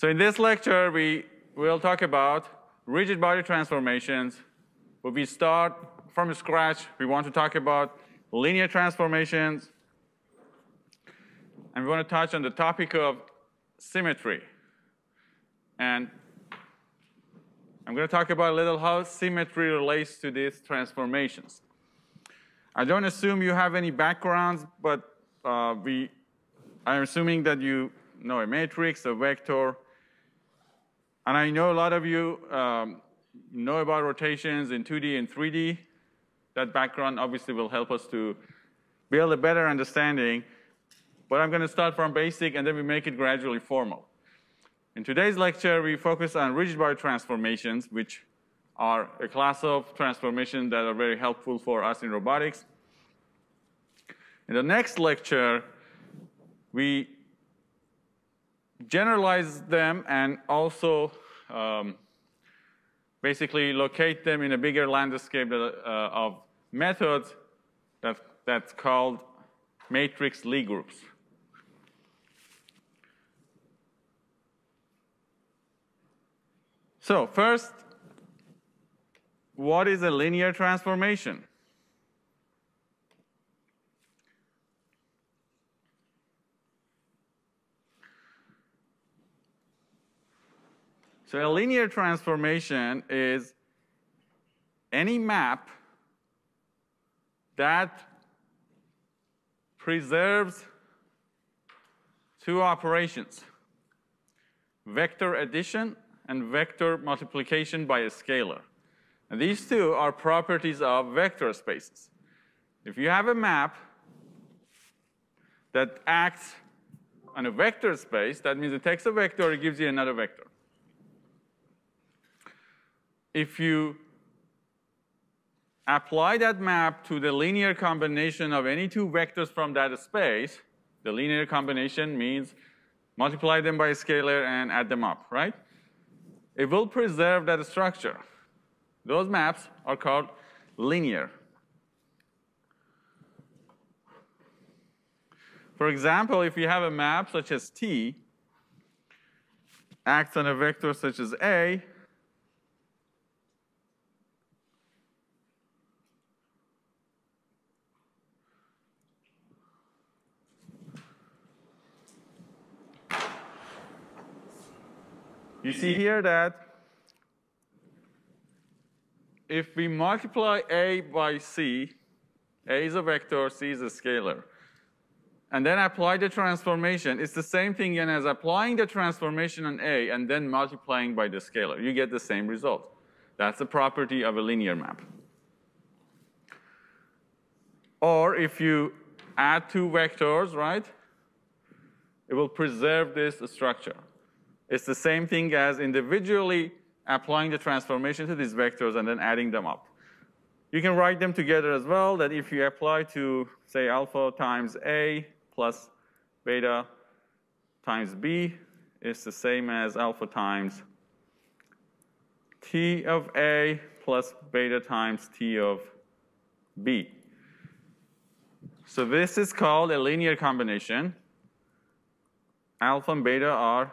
So in this lecture, we will talk about rigid body transformations. But we start from scratch. We want to talk about linear transformations. And we want to touch on the topic of symmetry. And I'm going to talk about a little how symmetry relates to these transformations. I don't assume you have any backgrounds, but uh, we, I'm assuming that you know a matrix, a vector, and I know a lot of you um, know about rotations in 2D and 3D. That background obviously will help us to build a better understanding. But I'm going to start from basic, and then we make it gradually formal. In today's lecture, we focus on rigid body transformations, which are a class of transformations that are very helpful for us in robotics. In the next lecture, we generalize them and also um, basically locate them in a bigger landscape uh, of methods that, that's called matrix Lie groups. So first, what is a linear transformation? So a linear transformation is any map that preserves two operations, vector addition and vector multiplication by a scalar. And these two are properties of vector spaces. If you have a map that acts on a vector space, that means it takes a vector, it gives you another vector if you apply that map to the linear combination of any two vectors from that space, the linear combination means multiply them by a scalar and add them up, right? It will preserve that structure. Those maps are called linear. For example, if you have a map such as T, acts on a vector such as A, You see here that if we multiply A by C, A is a vector, C is a scalar, and then apply the transformation, it's the same thing as applying the transformation on A and then multiplying by the scalar. You get the same result. That's the property of a linear map. Or if you add two vectors, right, it will preserve this structure. It's the same thing as individually applying the transformation to these vectors and then adding them up. You can write them together as well, that if you apply to, say, alpha times A plus beta times B, it's the same as alpha times T of A plus beta times T of B. So this is called a linear combination. Alpha and beta are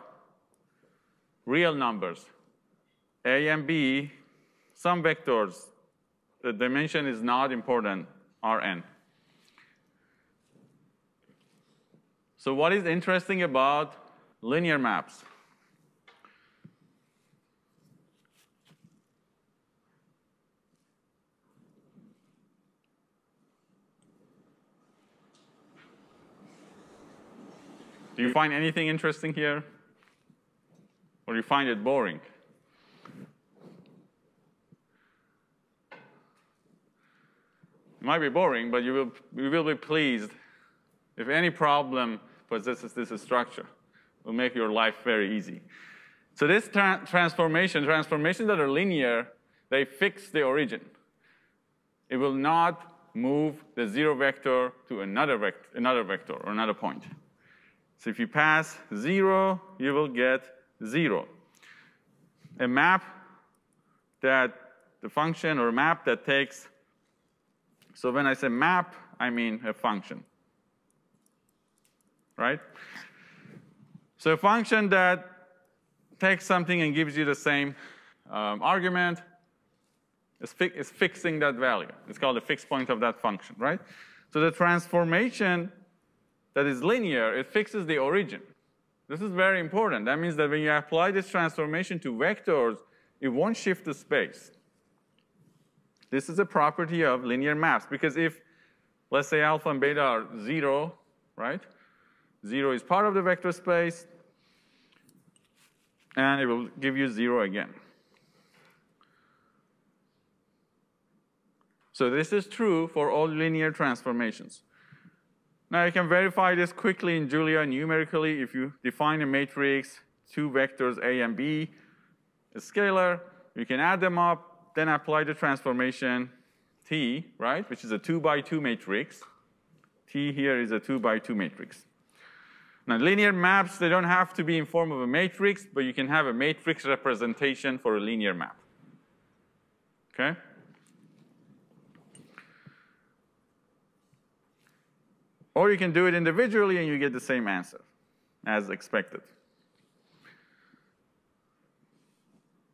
real numbers, a and b, some vectors, the dimension is not important, Rn. So what is interesting about linear maps? Do you find anything interesting here? Or you find it boring. It might be boring, but you will, you will be pleased if any problem possesses this structure. It will make your life very easy. So this tra transformation, transformations that are linear, they fix the origin. It will not move the zero vector to another, vect another vector or another point. So if you pass zero, you will get 0. A map that the function or map that takes, so when I say map, I mean a function, right? So a function that takes something and gives you the same um, argument. is, fi it's fixing that value. It's called the fixed point of that function, right? So the transformation that is linear, it fixes the origin. This is very important. That means that when you apply this transformation to vectors, it won't shift the space. This is a property of linear maps because if, let's say, alpha and beta are zero, right? Zero is part of the vector space, and it will give you zero again. So this is true for all linear transformations. Now you can verify this quickly in Julia numerically. If you define a matrix, two vectors A and B, a scalar, you can add them up, then apply the transformation T, right, which is a two by two matrix. T here is a two by two matrix. Now linear maps, they don't have to be in form of a matrix, but you can have a matrix representation for a linear map. Okay? Or you can do it individually and you get the same answer as expected.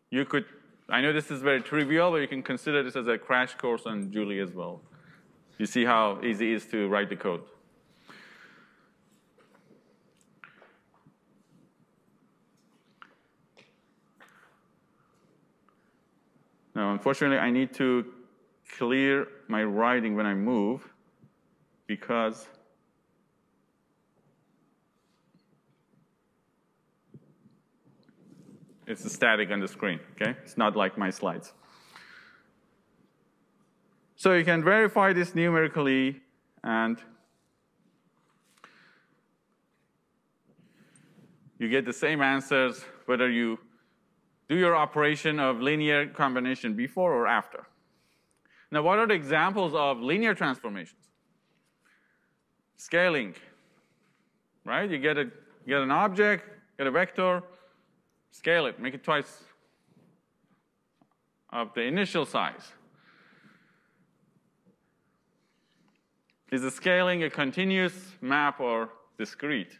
You could, I know this is very trivial, but you can consider this as a crash course on Julia as well. You see how easy it is to write the code. Now, unfortunately, I need to clear my writing when I move because It's static on the screen, okay? It's not like my slides. So you can verify this numerically and you get the same answers whether you do your operation of linear combination before or after. Now, what are the examples of linear transformations? Scaling, right? You get, a, you get an object, get a vector, Scale it, make it twice of the initial size. Is the scaling a continuous map or discrete?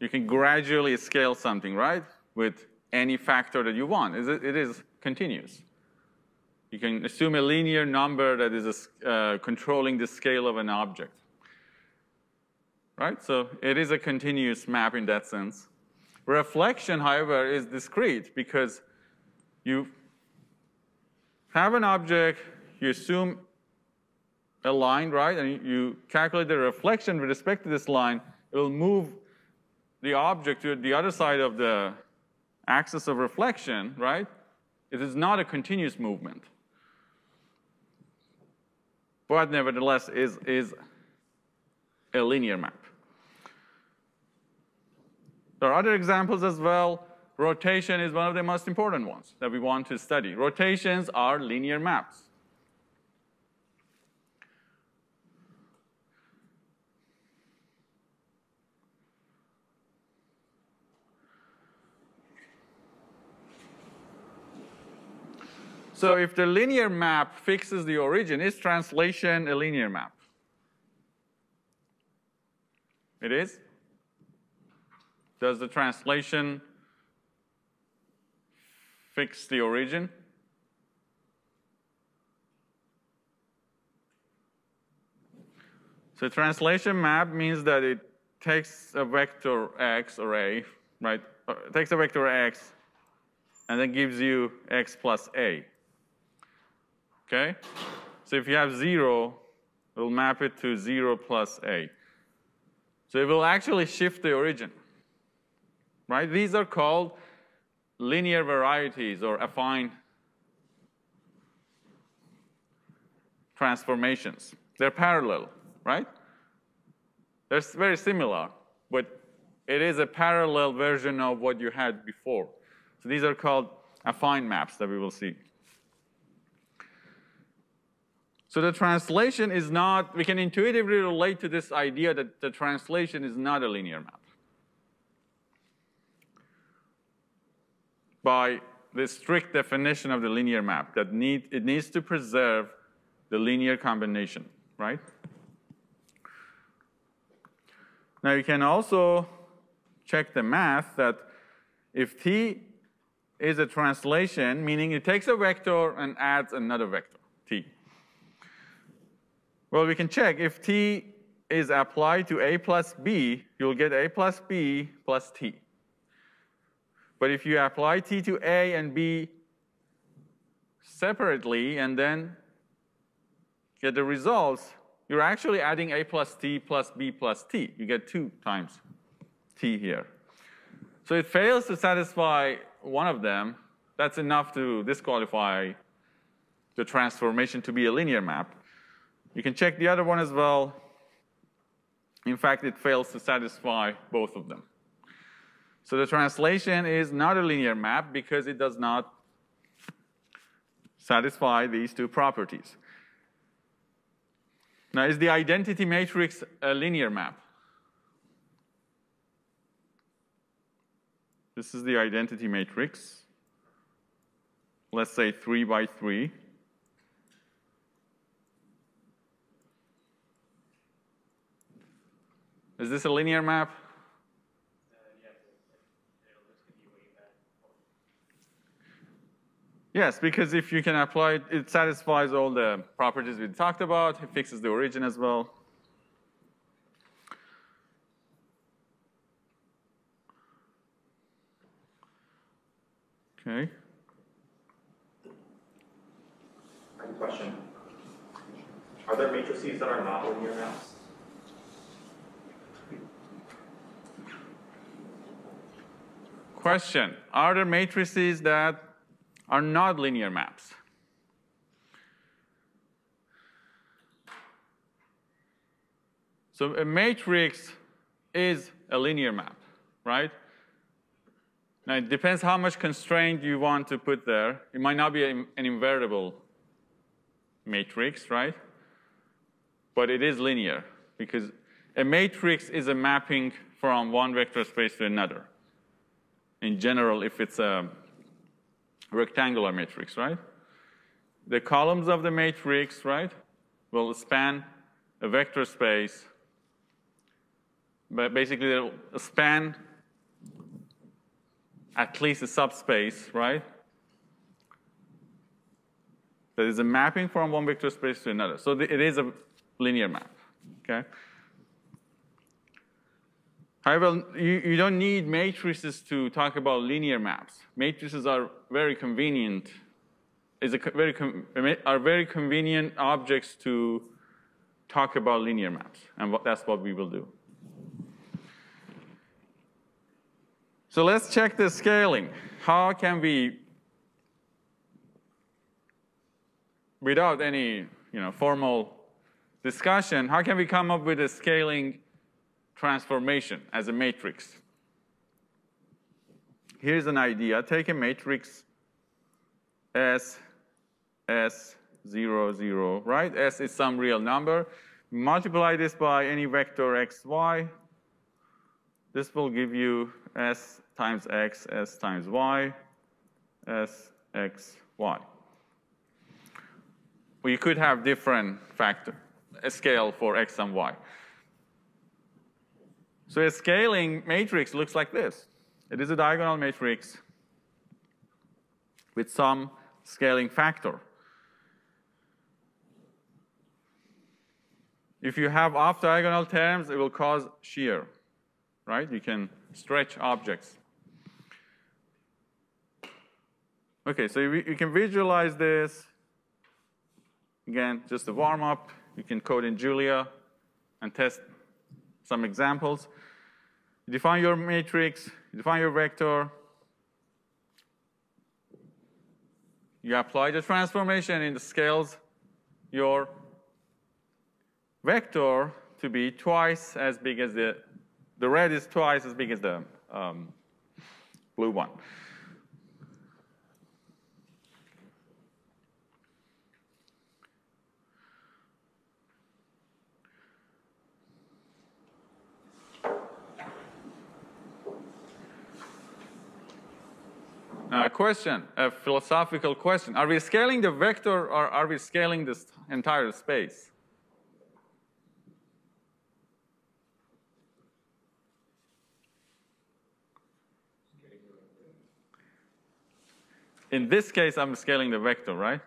You can gradually scale something, right? With any factor that you want. It is continuous. You can assume a linear number that is uh, controlling the scale of an object right? So it is a continuous map in that sense. Reflection, however, is discrete because you have an object, you assume a line, right? And you calculate the reflection with respect to this line. It will move the object to the other side of the axis of reflection, right? It is not a continuous movement. But nevertheless is, is a linear map. There are other examples as well. Rotation is one of the most important ones that we want to study. Rotations are linear maps. So if the linear map fixes the origin, is translation a linear map? It is? Does the translation fix the origin? So translation map means that it takes a vector x or a, right? It uh, takes a vector x and then gives you x plus a. Okay? So if you have zero, it'll map it to zero plus a. So it will actually shift the origin right? These are called linear varieties or affine transformations. They're parallel, right? They're very similar, but it is a parallel version of what you had before. So these are called affine maps that we will see. So the translation is not, we can intuitively relate to this idea that the translation is not a linear map. By the strict definition of the linear map that need, it needs to preserve the linear combination, right? Now you can also check the math that if t is a translation, meaning it takes a vector and adds another vector, t. Well, we can check if t is applied to a plus b, you'll get a plus b plus t. But if you apply t to a and b separately and then get the results, you're actually adding a plus t plus b plus t. You get two times t here. So it fails to satisfy one of them. That's enough to disqualify the transformation to be a linear map. You can check the other one as well. In fact, it fails to satisfy both of them. So the translation is not a linear map because it does not satisfy these two properties. Now, is the identity matrix a linear map? This is the identity matrix. Let's say 3 by 3. Is this a linear map? Yes, because if you can apply it, it satisfies all the properties we talked about. It fixes the origin as well. Okay. I have a question. Are there matrices that are not linear maps? Question, are there matrices that are not linear maps? So a matrix is a linear map, right? Now it depends how much constraint you want to put there. It might not be an invertible matrix, right? But it is linear because a matrix is a mapping from one vector space to another. In general, if it's a rectangular matrix, right? The columns of the matrix, right, will span a vector space, but basically they'll span at least a subspace, right? That is a mapping from one vector space to another. So it is a linear map, okay? However, you, you don't need matrices to talk about linear maps. Matrices are very convenient, is a very are very convenient objects to talk about linear maps, and what, that's what we will do. So let's check the scaling. How can we, without any you know, formal discussion, how can we come up with a scaling transformation as a matrix. Here's an idea. Take a matrix S, S, 0, 0, right? S is some real number. Multiply this by any vector x, y. This will give you S times X, S times Y, S, X, Y. We could have different factor, a scale for X and Y. So a scaling matrix looks like this. It is a diagonal matrix with some scaling factor. If you have off-diagonal terms, it will cause shear, right? You can stretch objects. Okay, so you, can visualize this. Again, just a warm-up. You can code in Julia and test some examples. You define your matrix, you define your vector, you apply the transformation in the scales your vector to be twice as big as the, the red is twice as big as the um, blue one. Uh, question, a philosophical question. Are we scaling the vector or are we scaling this entire space? In this case, I'm scaling the vector, right?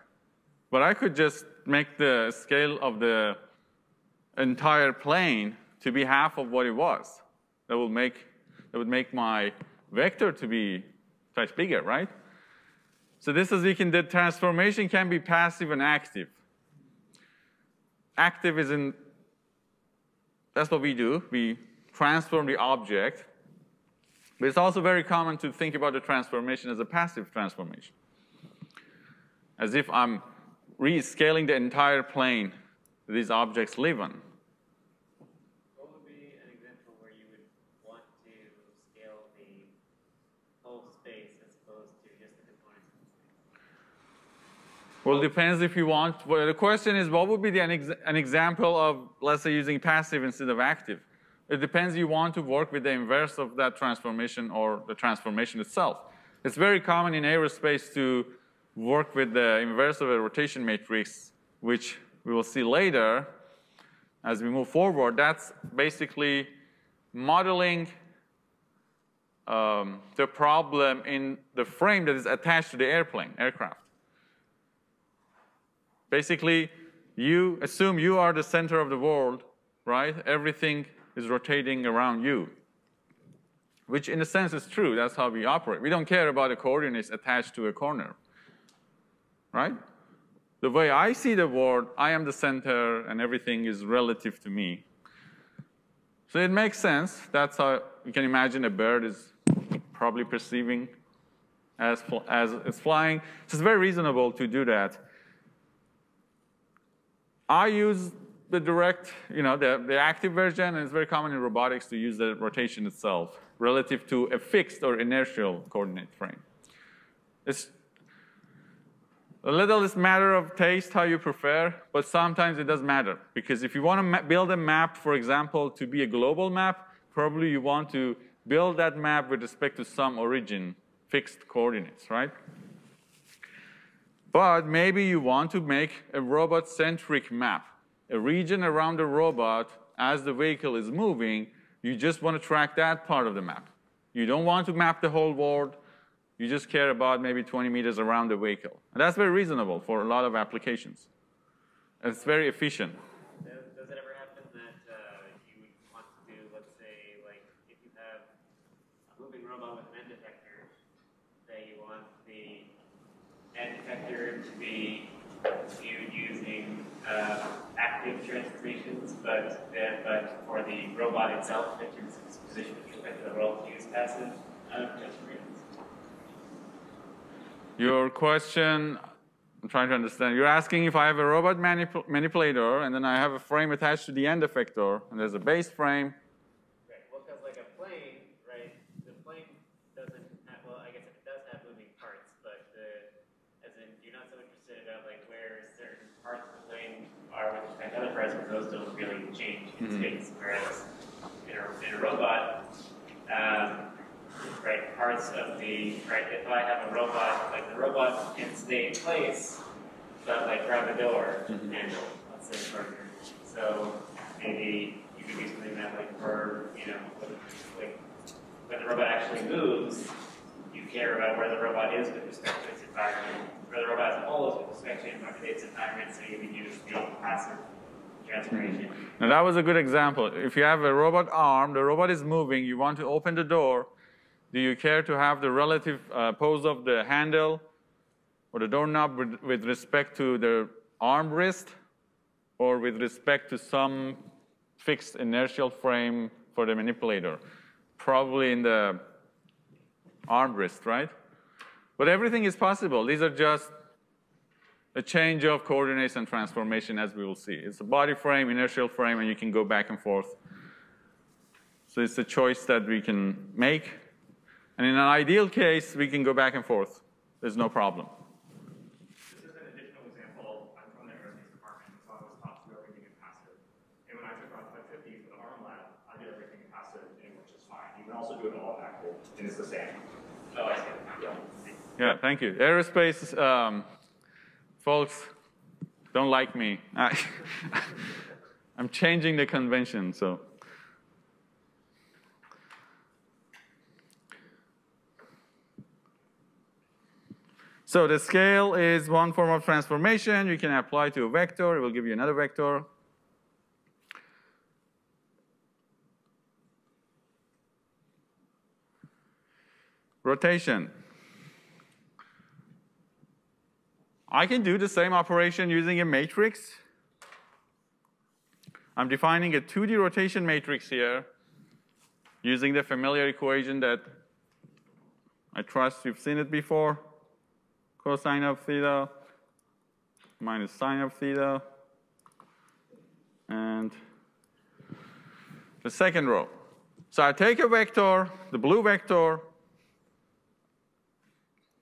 But I could just make the scale of the entire plane to be half of what it was. That would make, that would make my vector to be much bigger, right? So this is can the transformation can be passive and active. Active is in that's what we do. We transform the object. But it's also very common to think about the transformation as a passive transformation. As if I'm rescaling the entire plane these objects live on. What would be an example where you would want to scale the whole space as opposed to just the components? Well, depends if you want. Well, the question is, what would be the, an, ex an example of, let's say, using passive instead of active? It depends you want to work with the inverse of that transformation or the transformation itself. It's very common in aerospace to work with the inverse of a rotation matrix, which we will see later as we move forward. That's basically modeling um, the problem in the frame that is attached to the airplane, aircraft. Basically, you assume you are the center of the world, right? Everything is rotating around you, which in a sense is true. That's how we operate. We don't care about the coordinates attached to a corner right? The way I see the world, I am the center and everything is relative to me. So it makes sense. That's how you can imagine a bird is probably perceiving as, as it's flying. So it's very reasonable to do that. I use the direct, you know, the, the active version, and it's very common in robotics to use the rotation itself relative to a fixed or inertial coordinate frame. It's a little is matter of taste, how you prefer, but sometimes it does matter. Because if you want to build a map, for example, to be a global map, probably you want to build that map with respect to some origin, fixed coordinates, right? But maybe you want to make a robot-centric map, a region around the robot as the vehicle is moving, you just want to track that part of the map. You don't want to map the whole world, you just care about maybe 20 meters around the vehicle. And that's very reasonable for a lot of applications. And it's very efficient. Does, does it ever happen that uh, you would want to do, let's say, like if you have a moving robot with an end effector, that you want the end effector to be viewed using uh, active transformations, but then, but for the robot itself, terms of its position with respect to the world, to use passive uh, transformations? Your question, I'm trying to understand. You're asking if I have a robot manip manipulator and then I have a frame attached to the end effector, and there's a base frame. Right. Well, because like a plane, right? The plane doesn't have. Well, I guess it does have moving parts, but the, as in, you're not so interested about like where certain parts of the plane are with respect to other parts, because those don't really change in mm -hmm. space. Whereas in a, in a robot, um, right, parts of the, right, if I have a robot, like the robot can stay in place, but like grab a door mm-hmm. handle, let's say partner. So maybe you could do something that like for, you know, like when the robot actually moves, you care about where the robot is with respect to its environment, where the robot as a whole is with respect to its environment, so you can use the passive Now that was a good example. If you have a robot arm, the robot is moving, you want to open the door, do you care to have the relative uh, pose of the handle or the doorknob with respect to the arm wrist or with respect to some fixed inertial frame for the manipulator? Probably in the arm wrist, right? But everything is possible. These are just a change of coordinates and transformation as we will see. It's a body frame, inertial frame, and you can go back and forth. So it's a choice that we can make. And in an ideal case, we can go back and forth. There's no problem. This is an additional example. I'm from the aerospace department, so I was taught to do everything in passive. And when I took on 550 for the arm lab, I did everything in passive, and it works just fine. You can also do it all active, and it's the same. I see. Yeah. Yeah, thank you. Aerospace um, folks don't like me. I, I'm changing the convention, so. So the scale is one form of transformation. You can apply to a vector. It will give you another vector. Rotation. I can do the same operation using a matrix. I'm defining a 2D rotation matrix here using the familiar equation that I trust you've seen it before. Cosine of theta minus sine of theta. And the second row. So I take a vector, the blue vector,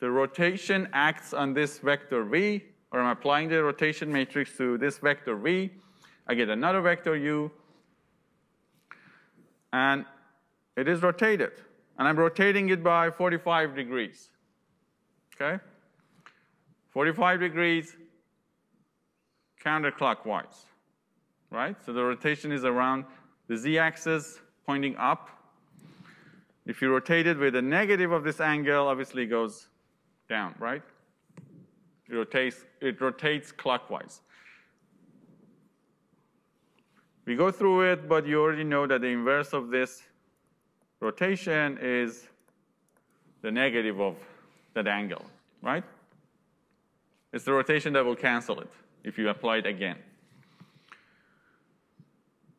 the rotation acts on this vector v, or I'm applying the rotation matrix to this vector v. I get another vector u, and it is rotated. And I'm rotating it by 45 degrees. Okay? 45 degrees counterclockwise. Right? So the rotation is around the z-axis pointing up. If you rotate it with a negative of this angle, obviously it goes down, right? It rotates, it rotates clockwise. We go through it, but you already know that the inverse of this rotation is the negative of that angle, right? It's the rotation that will cancel it if you apply it again.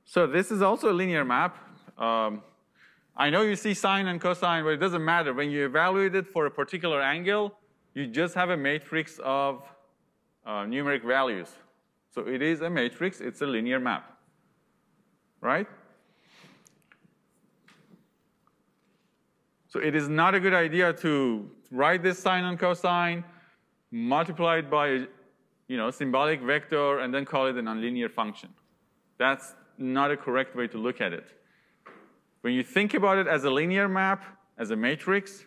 So this is also a linear map. Um, I know you see sine and cosine, but it doesn't matter. When you evaluate it for a particular angle, you just have a matrix of uh, numeric values. So it is a matrix, it's a linear map, right? So it is not a good idea to write this sine and cosine, multiply it by you know, symbolic vector, and then call it a nonlinear function. That's not a correct way to look at it. When you think about it as a linear map, as a matrix,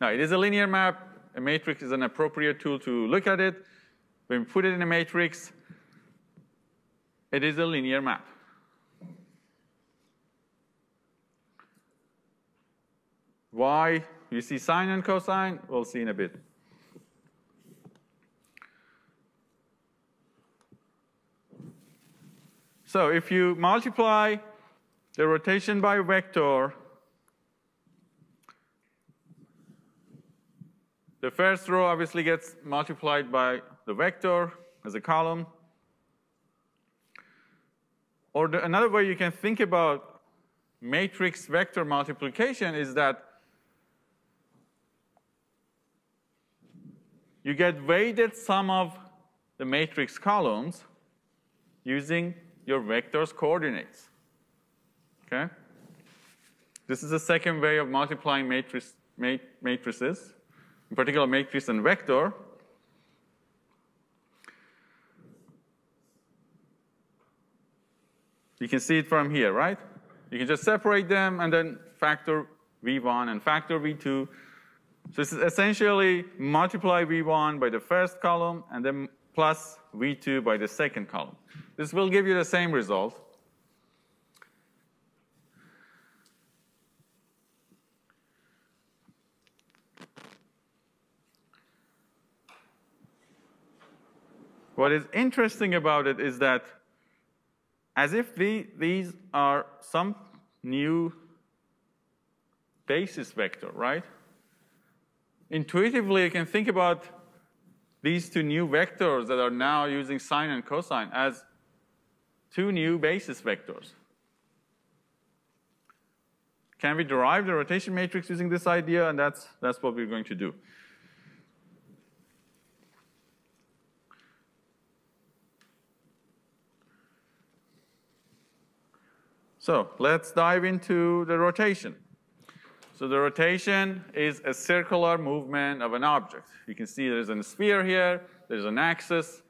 now it is a linear map, a matrix is an appropriate tool to look at it. When we put it in a matrix, it is a linear map. Why you see sine and cosine, we'll see in a bit. So if you multiply the rotation by vector, the first row obviously gets multiplied by the vector as a column. Or the, another way you can think about matrix vector multiplication is that you get weighted sum of the matrix columns using your vector's coordinates. Okay? This is the second way of multiplying matrices, in particular matrix and vector. You can see it from here, right? You can just separate them and then factor V1 and factor V2 so this is essentially multiply V1 by the first column and then plus V2 by the second column. This will give you the same result. What is interesting about it is that as if the, these are some new basis vector, right? intuitively, you can think about these two new vectors that are now using sine and cosine as two new basis vectors. Can we derive the rotation matrix using this idea? And that's, that's what we're going to do. So let's dive into the rotation. So the rotation is a circular movement of an object. You can see there's a sphere here, there's an axis.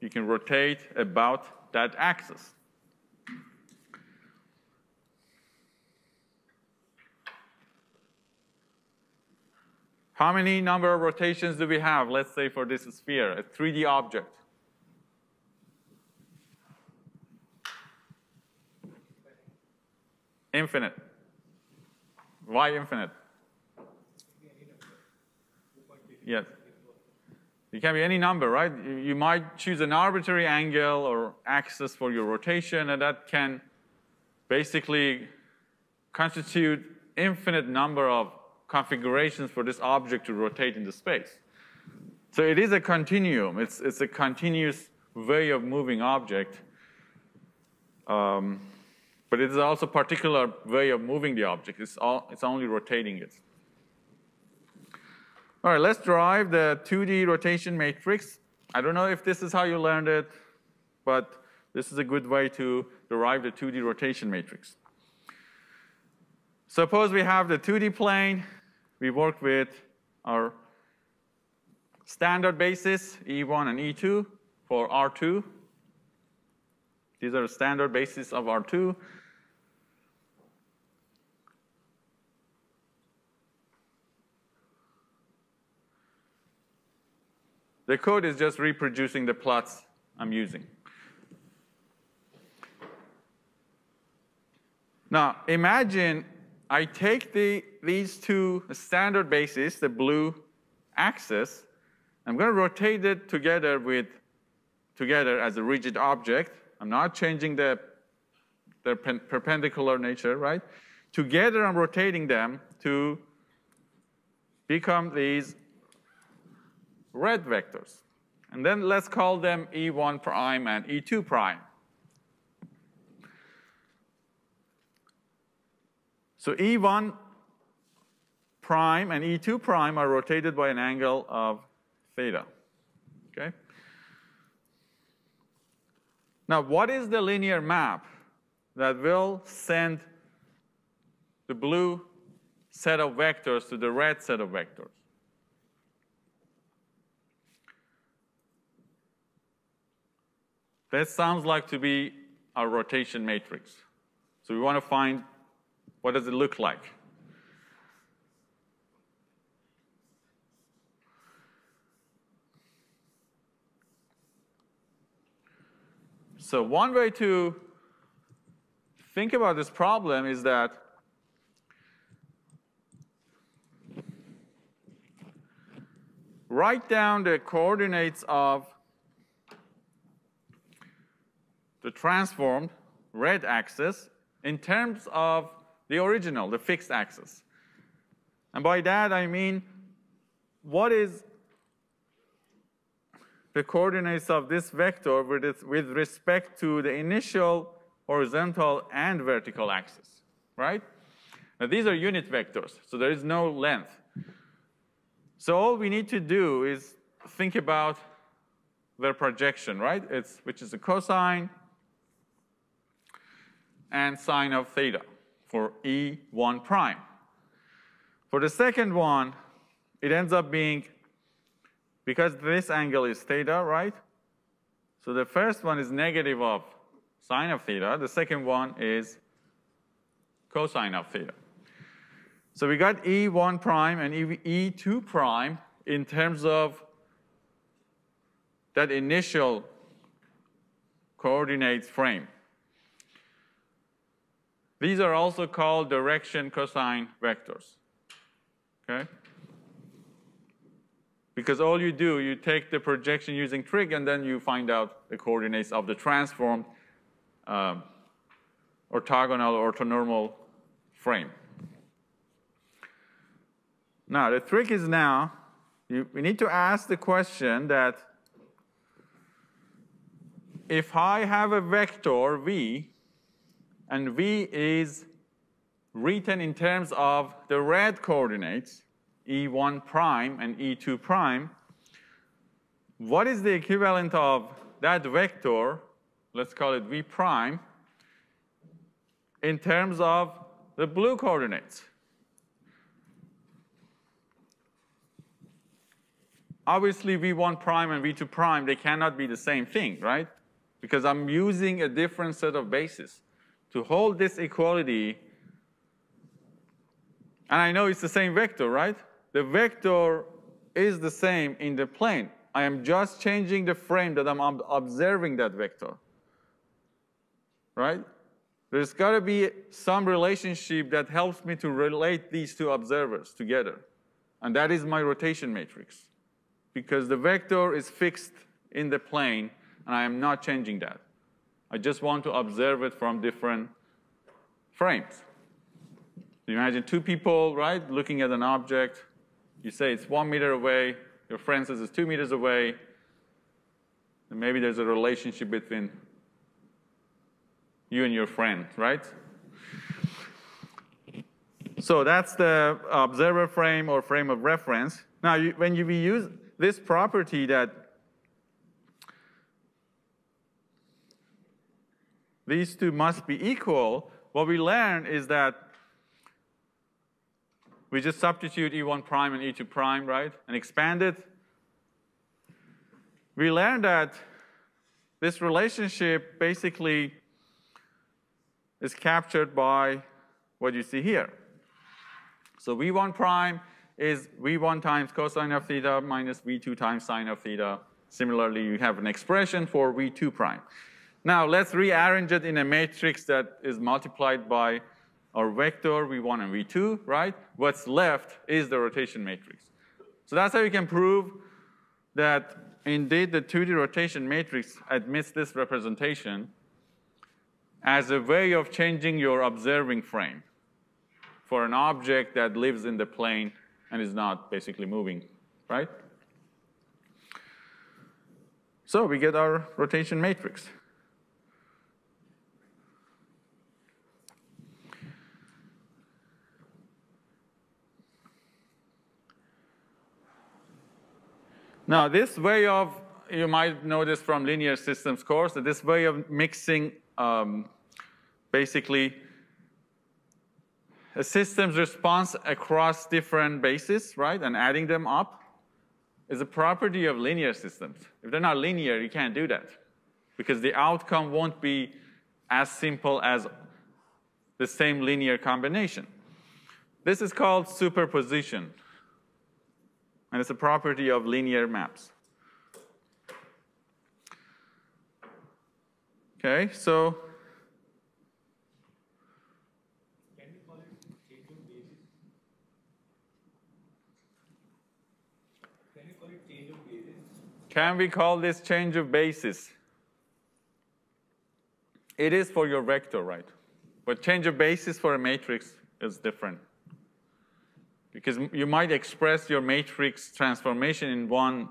You can rotate about that axis. How many number of rotations do we have, let's say, for this sphere, a 3D object? Infinite. Why infinite? Yes. It can be any number, right? You- might choose an arbitrary angle or axis for your rotation, and that can basically constitute infinite number of configurations for this object to rotate in the space. So it is a continuum. It's, it's a continuous way of moving object. Um, but it is also a particular way of moving the object. It's, all, it's only rotating it. All right, let's derive the 2D rotation matrix. I don't know if this is how you learned it, but this is a good way to derive the 2D rotation matrix. Suppose we have the 2D plane. We work with our standard basis, E1 and E2 for R2. These are the standard basis of R2. The code is just reproducing the plots I'm using. Now, imagine I take the, these two standard bases, the blue axis, I'm going to rotate it together with together as a rigid object. I'm not changing the, the perpendicular nature, right? Together, I'm rotating them to become these red vectors. And then let's call them E1 prime and E2 prime. So E1 prime and E2 prime are rotated by an angle of theta. Okay? Now, what is the linear map that will send the blue set of vectors to the red set of vectors? That sounds like to be our rotation matrix. So we want to find what does it look like. So one way to think about this problem is that write down the coordinates of the transformed red axis in terms of the original, the fixed axis. And by that I mean, what is the coordinates of this vector with, its, with respect to the initial horizontal and vertical axis, right? Now these are unit vectors, so there is no length. So all we need to do is think about their projection, right? It's, which is a cosine and sine of theta for E1 prime. For the second one, it ends up being, because this angle is theta, right? So the first one is negative of sine of theta. The second one is cosine of theta. So we got E1 prime and E2 prime in terms of that initial coordinates frame. These are also called direction cosine vectors. Okay? Because all you do, you take the projection using trig, and then you find out the coordinates of the transformed um, orthogonal orthonormal frame. Now, the trick is now, you, we need to ask the question that if I have a vector v and v is written in terms of the red coordinates, E1 prime and E2 prime, what is the equivalent of that vector, let's call it v prime, in terms of the blue coordinates? Obviously, v1 prime and v2 prime, they cannot be the same thing, right? Because I'm using a different set of bases to hold this equality, and I know it's the same vector, right? The vector is the same in the plane. I am just changing the frame that I'm observing that vector, right? There's got to be some relationship that helps me to relate these two observers together. And that is my rotation matrix. because the vector is fixed in the plane, and I am not changing that. I just want to observe it from different frames. You imagine two people, right, looking at an object. You say it's one meter away. Your friend says it's two meters away. And maybe there's a relationship between you and your friend, right? So that's the observer frame or frame of reference. Now, you, when you use this property that these two must be equal, what we learn is that we just substitute E1 prime and E2 prime, right, and expand it. We learn that this relationship basically is captured by what you see here. So V1 prime is V1 times cosine of theta minus V2 times sine of theta. Similarly, you have an expression for V2 prime. Now, let's rearrange it in a matrix that is multiplied by our vector V1 and V2, right? What's left is the rotation matrix. So that's how you can prove that indeed the 2D rotation matrix admits this representation as a way of changing your observing frame for an object that lives in the plane and is not basically moving, right? So we get our rotation matrix. Now, this way of, you might know this from linear systems course, that this way of mixing um, basically a system's response across different bases, right, and adding them up is a property of linear systems. If they're not linear, you can't do that because the outcome won't be as simple as the same linear combination. This is called superposition, and it's a property of linear maps. Okay, so Can we call this change of basis? Can we call it change of basis? It is for your vector, right? But change of basis for a matrix is different. Because you might express your matrix transformation in one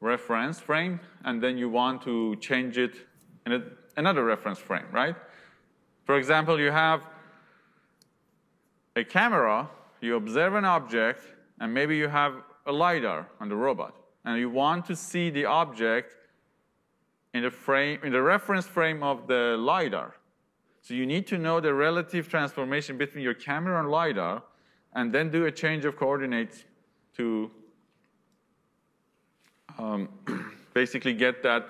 reference frame, and then you want to change it in a, another reference frame, right? For example, you have a camera, you observe an object, and maybe you have a LiDAR on the robot and you want to see the object in the frame, in the reference frame of the LiDAR. So you need to know the relative transformation between your camera and LiDAR, and then do a change of coordinates to um, basically get that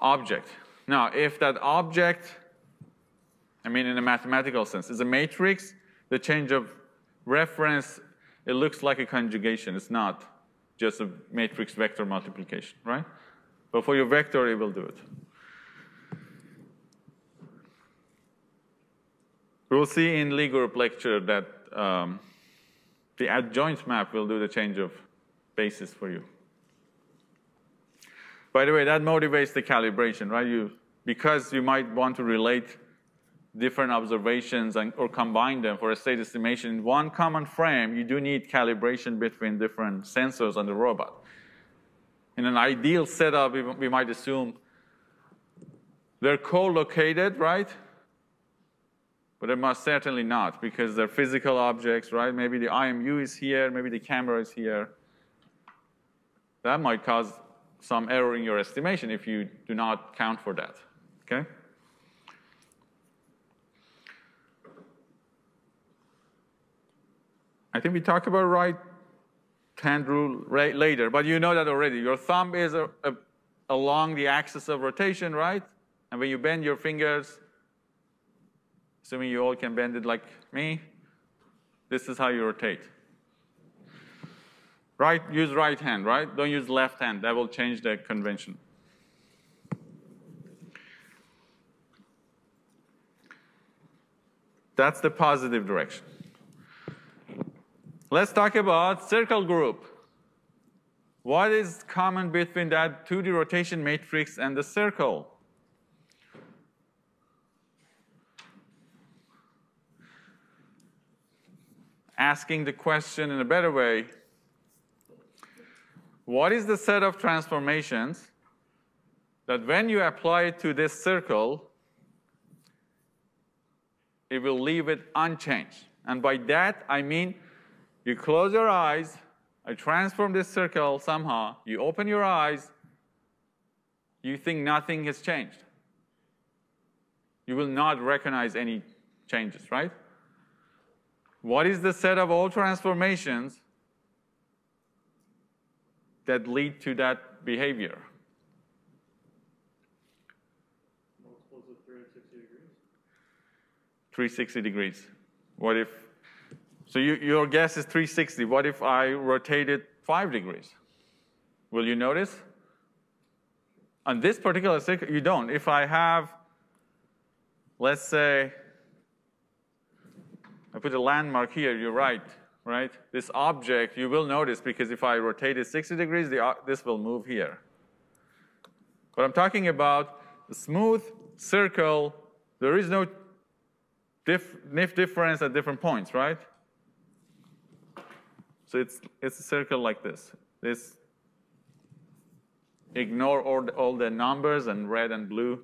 object. Now, if that object, I mean in a mathematical sense, is a matrix, the change of reference, it looks like a conjugation. It's not just a matrix vector multiplication, right? But for your vector, it will do it. We'll see in group lecture that um, the adjoint map will do the change of basis for you. By the way, that motivates the calibration, right? You, because you might want to relate different observations and, or combine them for a state estimation in one common frame, you do need calibration between different sensors on the robot. In an ideal setup, we, we might assume they're co-located, right? But it must certainly not because they're physical objects, right? Maybe the IMU is here, maybe the camera is here. That might cause some error in your estimation if you do not count for that, okay? I think we talk about right hand rule right later, but you know that already. Your thumb is a, a, along the axis of rotation, right? And when you bend your fingers, assuming you all can bend it like me, this is how you rotate. Right, use right hand, right? Don't use left hand. That will change the convention. That's the positive direction. Let's talk about circle group. What is common between that 2D rotation matrix and the circle? Asking the question in a better way, what is the set of transformations that when you apply it to this circle, it will leave it unchanged. And by that, I mean you close your eyes, I transform this circle somehow, you open your eyes, you think nothing has changed. You will not recognize any changes, right? What is the set of all transformations that lead to that behavior? Multiples of 360 degrees. 360 degrees. What if, so you, your guess is 360. What if I rotate it 5 degrees? Will you notice? On this particular circle, you don't. If I have, let's say, I put a landmark here, you're right, right? This object, you will notice because if I rotate it 60 degrees, the, this will move here. But I'm talking about a smooth circle. There is no diff, NIF difference at different points, right? So it's, it's a circle like this. This ignore all the, all the numbers and red and blue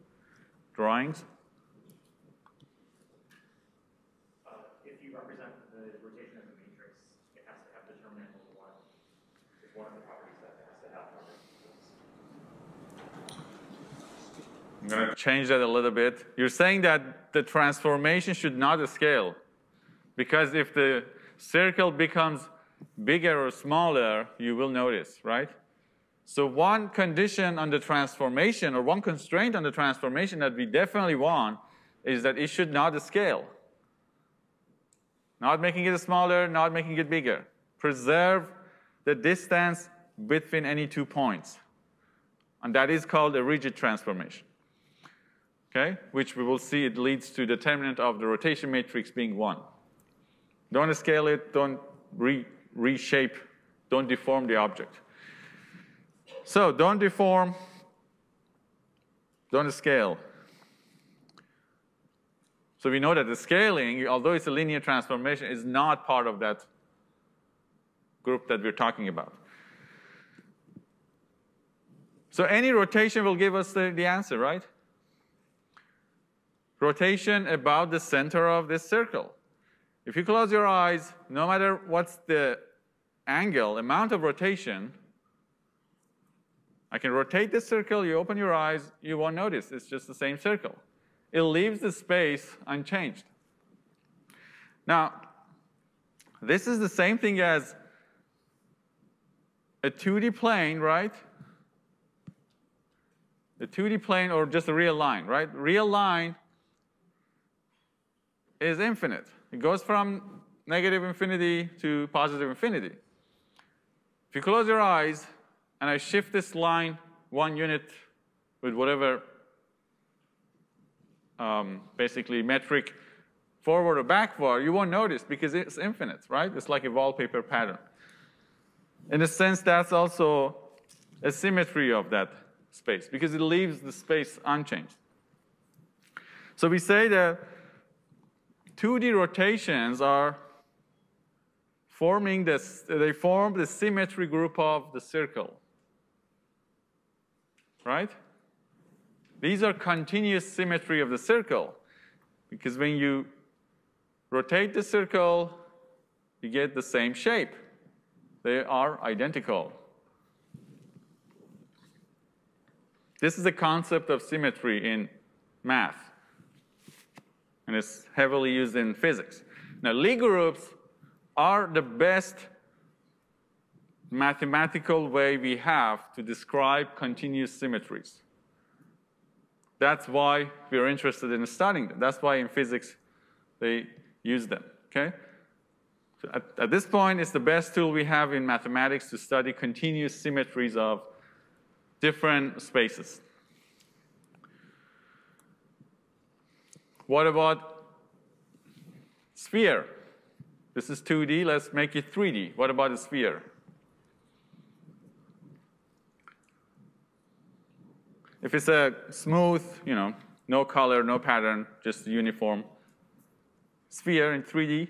drawings. Uh, if you represent the rotation of the matrix, it has to have determinant over one. It's one of the properties that it has to have. I'm going to change that a little bit. You're saying that the transformation should not scale. Because if the circle becomes bigger or smaller, you will notice, right? So one condition on the transformation, or one constraint on the transformation that we definitely want, is that it should not scale. Not making it smaller, not making it bigger. Preserve the distance between any two points. And that is called a rigid transformation. Okay? Which we will see it leads to determinant of the rotation matrix being one. Don't scale it, don't re reshape, don't deform the object. So don't deform, don't scale. So we know that the scaling, although it's a linear transformation, is not part of that group that we're talking about. So any rotation will give us the, the answer, right? Rotation about the center of this circle. If you close your eyes, no matter what's the angle, amount of rotation, I can rotate this circle, you open your eyes, you won't notice. It's just the same circle. It leaves the space unchanged. Now, this is the same thing as a 2D plane, right? The 2D plane or just a real line, right? Real line is infinite. It goes from negative infinity to positive infinity. If you close your eyes and I shift this line one unit with whatever um, basically metric forward or backward, you won't notice because it's infinite, right? It's like a wallpaper pattern. In a sense, that's also a symmetry of that space because it leaves the space unchanged. So we say that 2D rotations are forming this, they form the symmetry group of the circle. Right? These are continuous symmetry of the circle because when you rotate the circle, you get the same shape. They are identical. This is the concept of symmetry in math and it's heavily used in physics. Now, Lie groups are the best mathematical way we have to describe continuous symmetries. That's why we're interested in studying them. That's why in physics they use them, okay? So at, at this point, it's the best tool we have in mathematics to study continuous symmetries of different spaces. What about sphere? This is 2D, let's make it 3D. What about a sphere? If it's a smooth, you know, no color, no pattern, just uniform sphere in 3D,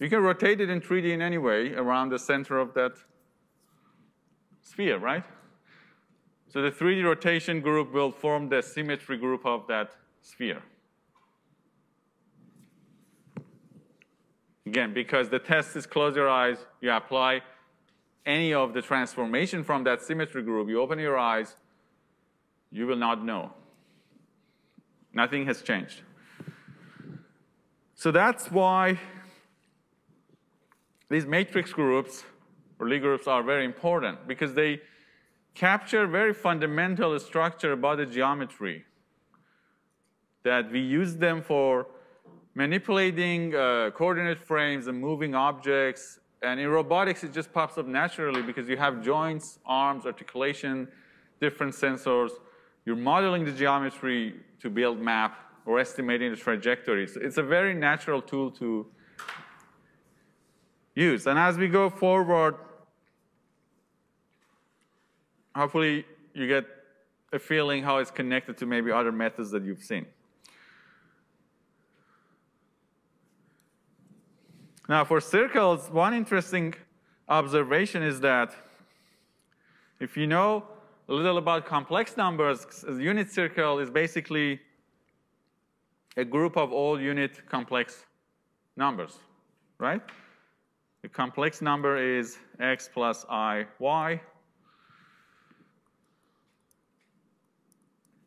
you can rotate it in 3D in any way around the center of that sphere, right? So the 3D rotation group will form the symmetry group of that sphere. Again, because the test is close your eyes, you apply any of the transformation from that symmetry group, you open your eyes, you will not know. Nothing has changed. So that's why these matrix groups or Lie groups are very important because they capture very fundamental structure about the geometry that we use them for manipulating uh, coordinate frames and moving objects. And in robotics, it just pops up naturally because you have joints, arms, articulation, different sensors. You're modeling the geometry to build map or estimating the trajectories. So it's a very natural tool to use. And as we go forward, hopefully you get a feeling how it's connected to maybe other methods that you've seen. Now, for circles, one interesting observation is that if you know a little about complex numbers, a unit circle is basically a group of all unit complex numbers, right? The complex number is x plus i, y.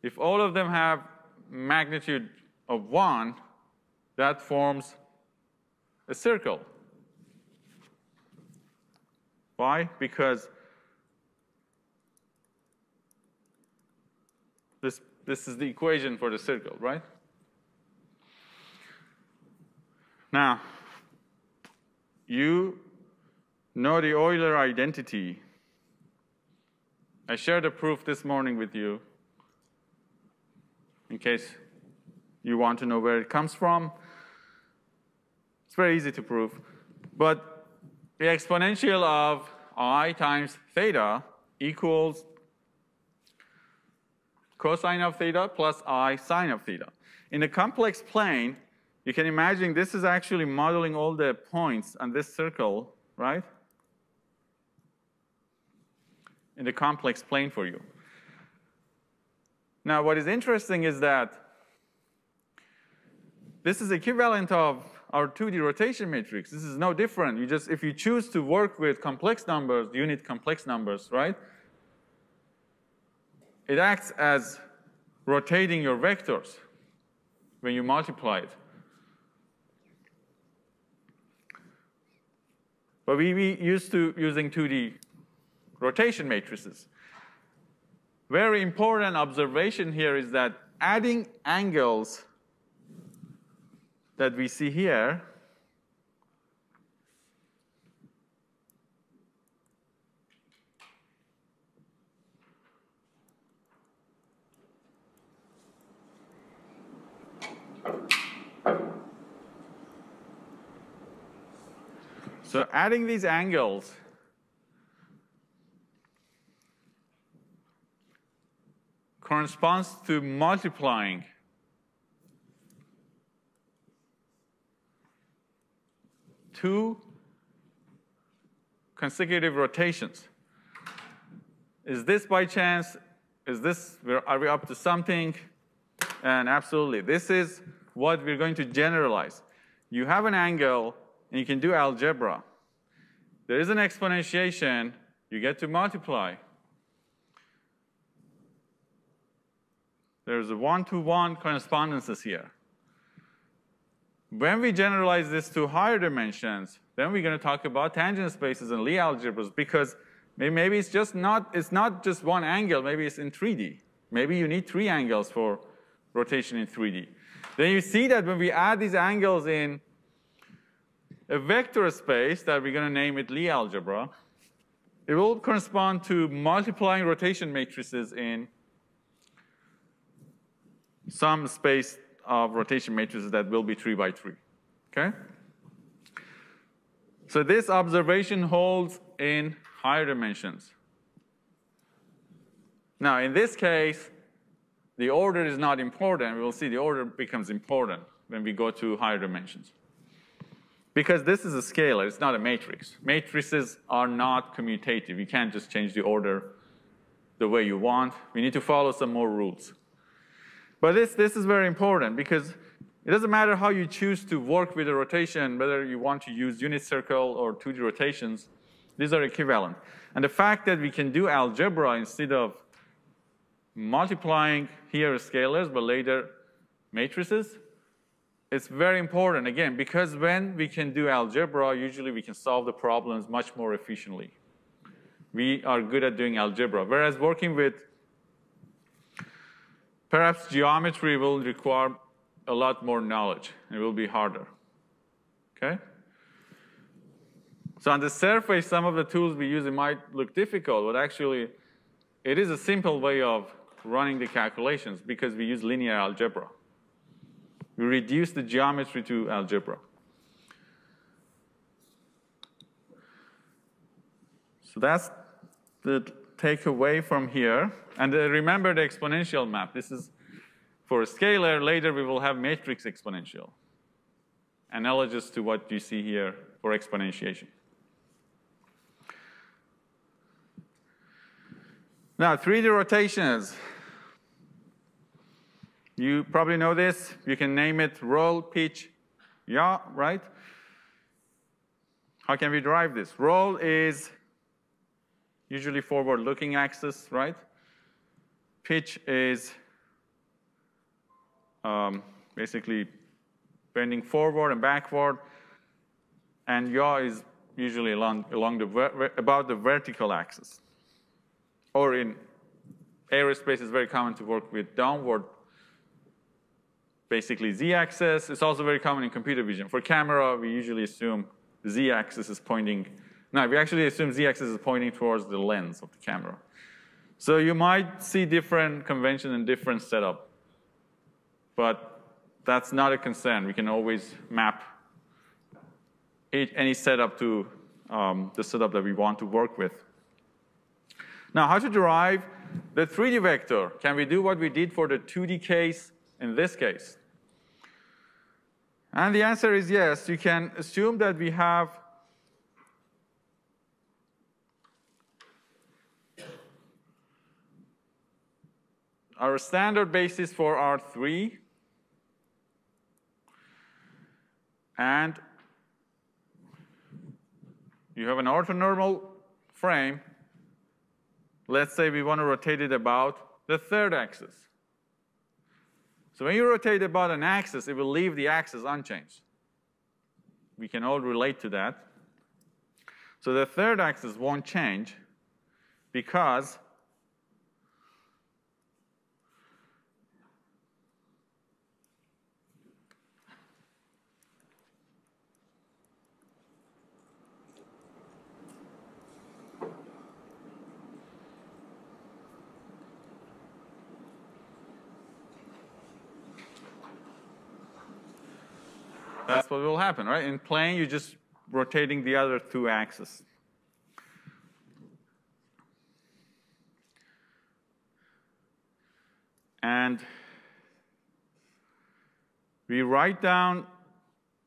If all of them have magnitude of 1, that forms a circle. Why? Because this, this is the equation for the circle, right? Now, you know the Euler identity. I shared a proof this morning with you in case you want to know where it comes from. It's very easy to prove. But the exponential of i times theta equals cosine of theta plus i sine of theta. In a complex plane, you can imagine this is actually modeling all the points on this circle, right? In the complex plane for you. Now, what is interesting is that this is equivalent of our 2D rotation matrix. This is no different. You just, if you choose to work with complex numbers, you need complex numbers, right? It acts as rotating your vectors when you multiply it. But we, we used to using 2D rotation matrices. Very important observation here is that adding angles that we see here So adding these angles corresponds to multiplying two consecutive rotations. Is this by chance? Is this, are we up to something? And absolutely, this is what we're going to generalize. You have an angle, and you can do algebra. There is an exponentiation, you get to multiply. There's a one-to-one -one correspondences here. When we generalize this to higher dimensions, then we're going to talk about tangent spaces and Lie algebras because maybe it's just not, it's not just one angle, maybe it's in 3D. Maybe you need three angles for rotation in 3D. Then you see that when we add these angles in a vector space that we're going to name it Lie algebra, it will correspond to multiplying rotation matrices in some space of rotation matrices that will be 3 by 3. Okay? So this observation holds in higher dimensions. Now, in this case, the order is not important. We will see the order becomes important when we go to higher dimensions. Because this is a scalar, it's not a matrix. Matrices are not commutative. You can't just change the order the way you want. We need to follow some more rules. But this, this is very important because it doesn't matter how you choose to work with a rotation, whether you want to use unit circle or 2D rotations, these are equivalent. And the fact that we can do algebra instead of multiplying here scalars, but later matrices, it's very important, again, because when we can do algebra, usually we can solve the problems much more efficiently. We are good at doing algebra, whereas working with perhaps geometry will require a lot more knowledge. It will be harder, okay? So on the surface, some of the tools we use, it might look difficult, but actually, it is a simple way of running the calculations because we use linear algebra. We reduce the geometry to algebra. So that's the takeaway from here. And uh, remember the exponential map. This is for a scalar. Later, we will have matrix exponential, analogous to what you see here for exponentiation. Now, 3D rotations. You probably know this. You can name it roll, pitch, yaw, right? How can we derive this? Roll is usually forward-looking axis, right? Pitch is um, basically bending forward and backward, and yaw is usually along, along the about the vertical axis. Or in aerospace, it's very common to work with downward basically z-axis. It's also very common in computer vision. For camera, we usually assume z-axis is pointing, no, we actually assume z-axis is pointing towards the lens of the camera. So you might see different convention and different setup, but that's not a concern. We can always map any setup to um, the setup that we want to work with. Now, how to derive the 3D vector? Can we do what we did for the 2D case in this case? And the answer is yes. You can assume that we have our standard basis for R3 and you have an orthonormal frame. Let's say we want to rotate it about the third axis. So when you rotate about an axis, it will leave the axis unchanged. We can all relate to that. So the third axis won't change because That's what will happen, right? In plane, you're just rotating the other two axes. And we write down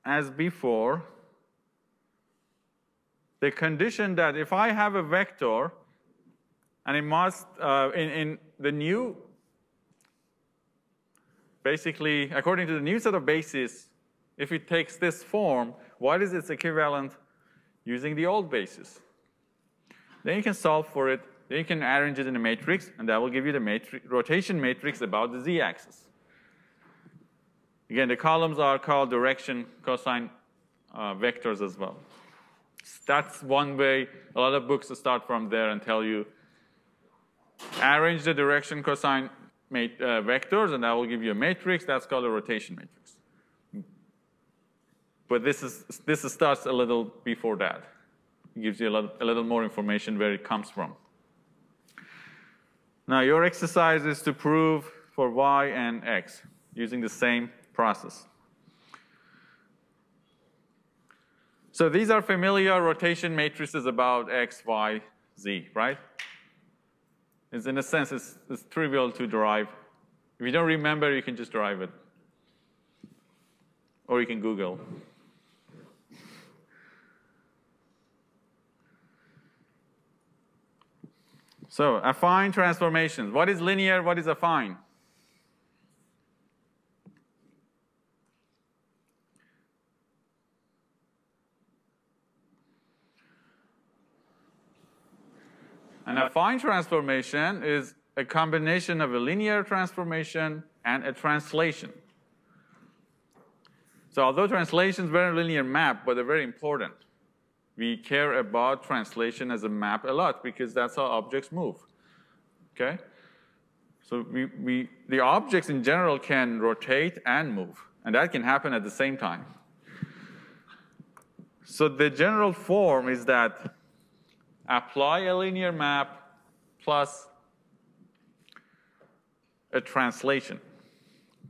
as before the condition that if I have a vector and it must, uh, in, in the new, basically, according to the new set of bases, if it takes this form, what is its equivalent using the old basis? Then you can solve for it. Then you can arrange it in a matrix, and that will give you the matri rotation matrix about the z-axis. Again, the columns are called direction cosine uh, vectors as well. That's one way. A lot of books start from there and tell you arrange the direction cosine uh, vectors, and that will give you a matrix. That's called a rotation matrix. But this, is, this starts a little before that. It gives you a little, a little more information where it comes from. Now, your exercise is to prove for y and x using the same process. So these are familiar rotation matrices about x, y, z, right? It's in a sense, it's, it's trivial to derive If you don't remember, you can just derive it. Or you can Google. So affine transformations. What is linear? What is affine? An affine transformation is a combination of a linear transformation and a translation. So although translations very linear map, but they're very important. We care about translation as a map a lot because that's how objects move. Okay? So we, we, the objects in general can rotate and move, and that can happen at the same time. So the general form is that apply a linear map plus a translation.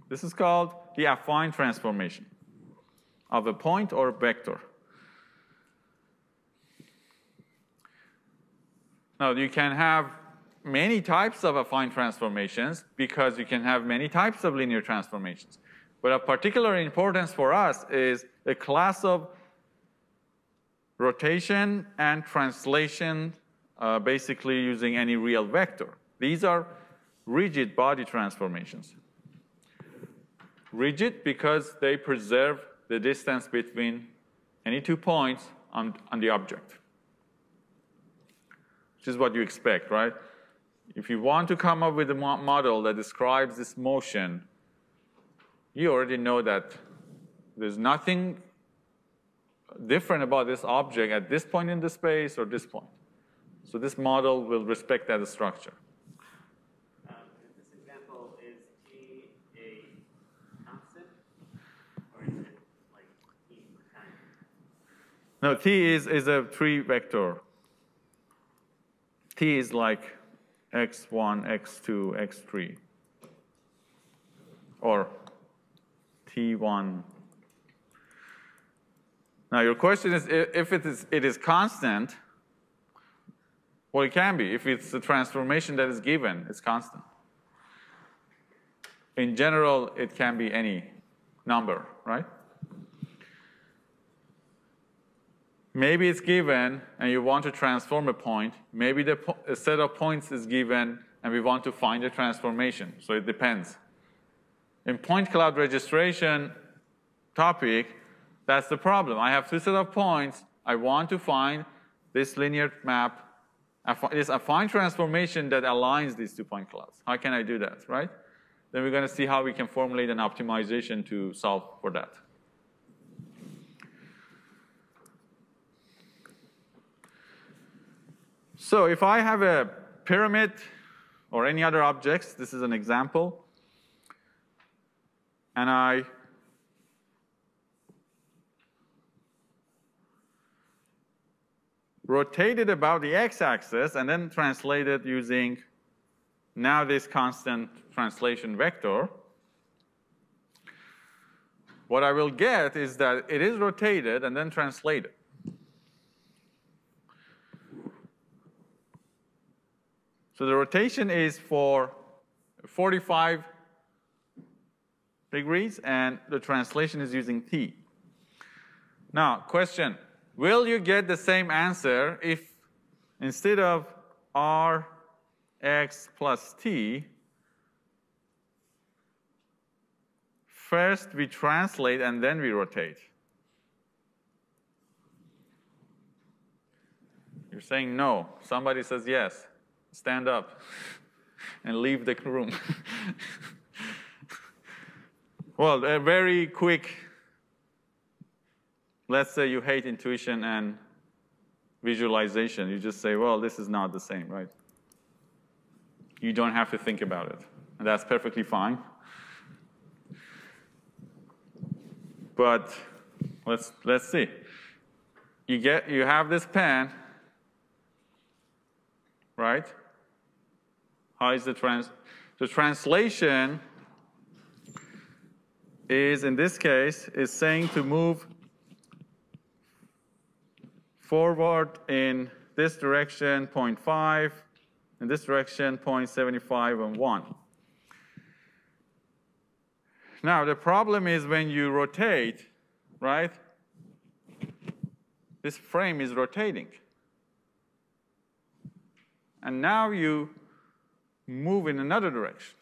This is called the affine transformation of a point or a vector. Now, you can have many types of affine transformations because you can have many types of linear transformations. But of particular importance for us is a class of rotation and translation, uh, basically using any real vector. These are rigid body transformations. Rigid because they preserve the distance between any two points on, on the object, which is what you expect, right? If you want to come up with a mo model that describes this motion, you already know that there's nothing different about this object at this point in the space or this point. So this model will respect that structure. Um, this example, is t a constant, or is it like t time? No, t is, is a three vector. T is like x1, x2, x3. Or t1, now your question is if it is, it is constant, well, it can be. If it's the transformation that is given, it's constant. In general, it can be any number, right? Maybe it's given and you want to transform a point. Maybe the a set of points is given and we want to find a transformation. So it depends. In point cloud registration topic, that's the problem. I have two set of points. I want to find this linear map, this affine transformation that aligns these two point clouds. How can I do that, right? Then we're going to see how we can formulate an optimization to solve for that. So if I have a pyramid or any other objects, this is an example, and I rotate it about the x-axis, and then translate it using now this constant translation vector, what I will get is that it is rotated and then translated. So the rotation is for 45 degrees, and the translation is using t. Now, question, Will you get the same answer if instead of r x plus t, first we translate and then we rotate? You're saying no. Somebody says yes. Stand up and leave the room. well, a very quick let's say you hate intuition and visualization. You just say, well, this is not the same, right? You don't have to think about it. And that's perfectly fine. But let's, let's see. You, get, you have this pen, right? How is the trans? The translation is, in this case, is saying to move forward in this direction 0.5, in this direction 0.75 and 1. Now, the problem is when you rotate, right? This frame is rotating. And now you move in another direction.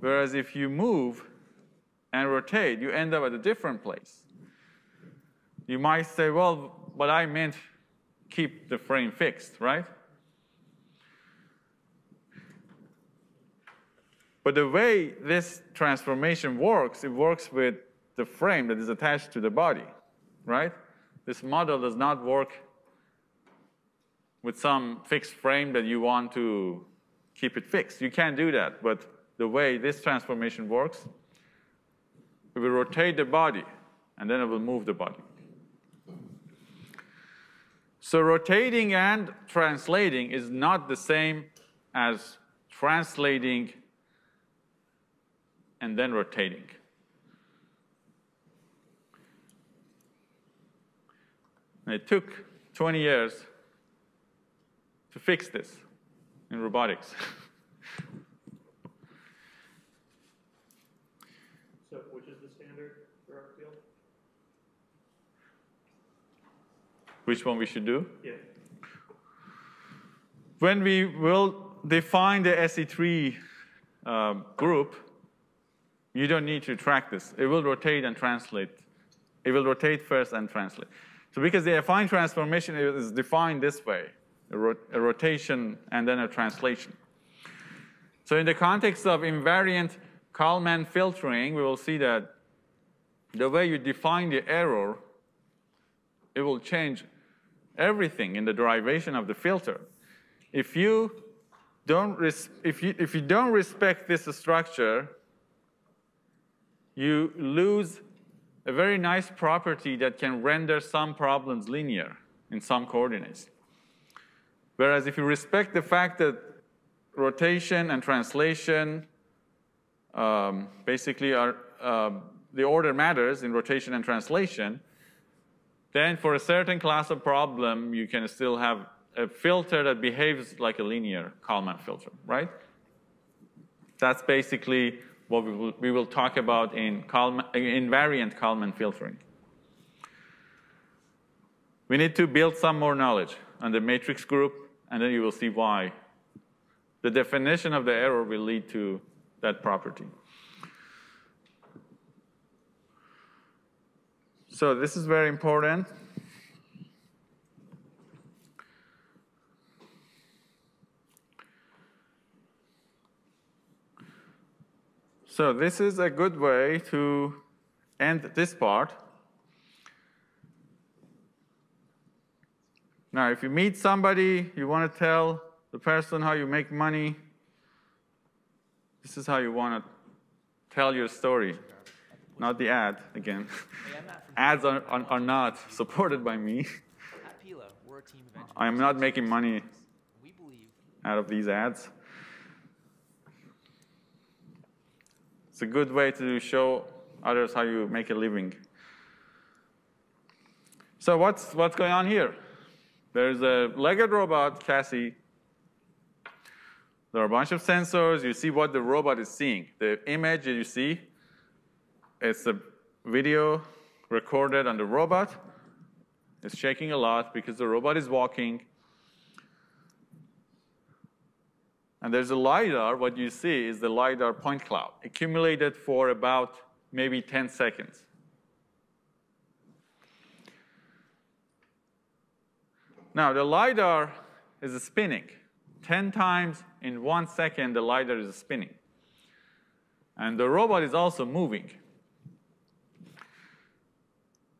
Whereas if you move and rotate, you end up at a different place. You might say, well, but I meant keep the frame fixed, right? But the way this transformation works, it works with the frame that is attached to the body, right? This model does not work with some fixed frame that you want to keep it fixed. You can't do that, but the way this transformation works, it will rotate the body, and then it will move the body. So rotating and translating is not the same as translating and then rotating. And it took 20 years to fix this in robotics. So which is the standard for our field? Which one we should do? Yeah. When we will define the SE3 uh, group, you don't need to track this. It will rotate and translate. It will rotate first and translate. So because the affine transformation is defined this way, a, a rotation and then a translation. So in the context of invariant Kalman filtering, we will see that the way you define the error, it will change everything in the derivation of the filter. If you don't, if you, if you don't respect this structure, you lose a very nice property that can render some problems linear in some coordinates. Whereas if you respect the fact that rotation and translation um, basically are, um, the order matters in rotation and translation, then for a certain class of problem, you can still have a filter that behaves like a linear Kalman filter, right? That's basically what we will, we will talk about in Kalman, invariant Kalman filtering. We need to build some more knowledge on the matrix group, and then you will see why. The definition of the error will lead to that property. So this is very important. So this is a good way to end this part. Now, if you meet somebody, you want to tell the person how you make money, this is how you want to tell your story, not the ad again. Ads are, are, are, not supported by me. At Pilo, we're a team of engineers. I am not making money out of these ads. It's a good way to show others how you make a living. So what's, what's going on here? There's a legged robot, Cassie. There are a bunch of sensors. You see what the robot is seeing. The image that you see, it's a video recorded on the robot. It's shaking a lot because the robot is walking. And there's a LiDAR, what you see is the LiDAR point cloud, accumulated for about maybe 10 seconds. Now, the LiDAR is spinning. 10 times in one second, the LiDAR is spinning. And the robot is also moving.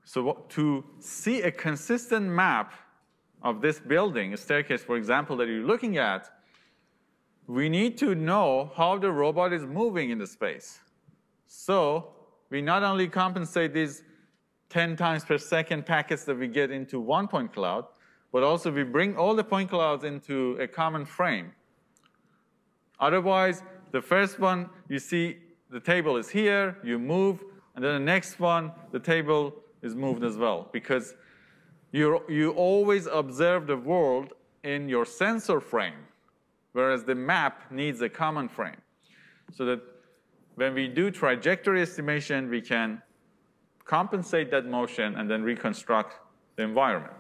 So to see a consistent map of this building, a staircase, for example, that you're looking at, we need to know how the robot is moving in the space. So we not only compensate these 10 times per second packets that we get into one point cloud, but also we bring all the point clouds into a common frame. Otherwise, the first one, you see the table is here, you move, and then the next one, the table is moved as well, because you you always observe the world in your sensor frame whereas the map needs a common frame. So that when we do trajectory estimation, we can compensate that motion and then reconstruct the environment.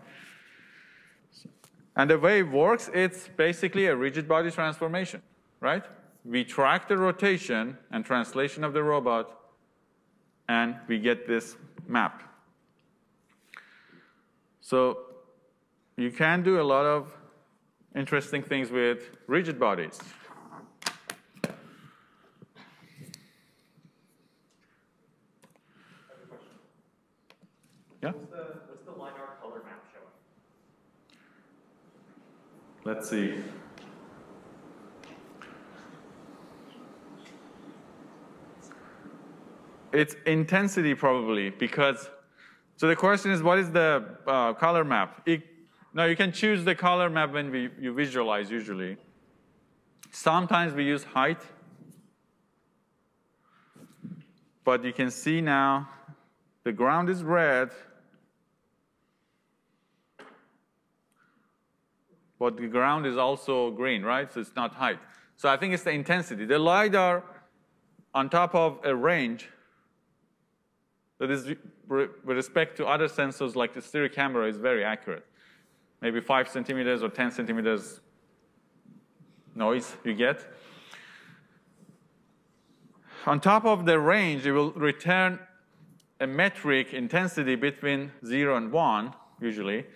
And the way it works, it's basically a rigid body transformation, right? We track the rotation and translation of the robot, and we get this map. So you can do a lot of interesting things with rigid bodies. Yeah? What's the, what's the LiDAR color map showing? Let's see. It's intensity probably because, so the question is what is the uh, color map? It, now you can choose the color map when we, you visualize usually. Sometimes we use height. But you can see now the ground is red, but the ground is also green, right? So it's not height. So I think it's the intensity. The LiDAR on top of a range that is with respect to other sensors like the stereo camera is very accurate. Maybe five centimeters or 10 centimeters noise you get. On top of the range, it will return a metric intensity between zero and one, usually,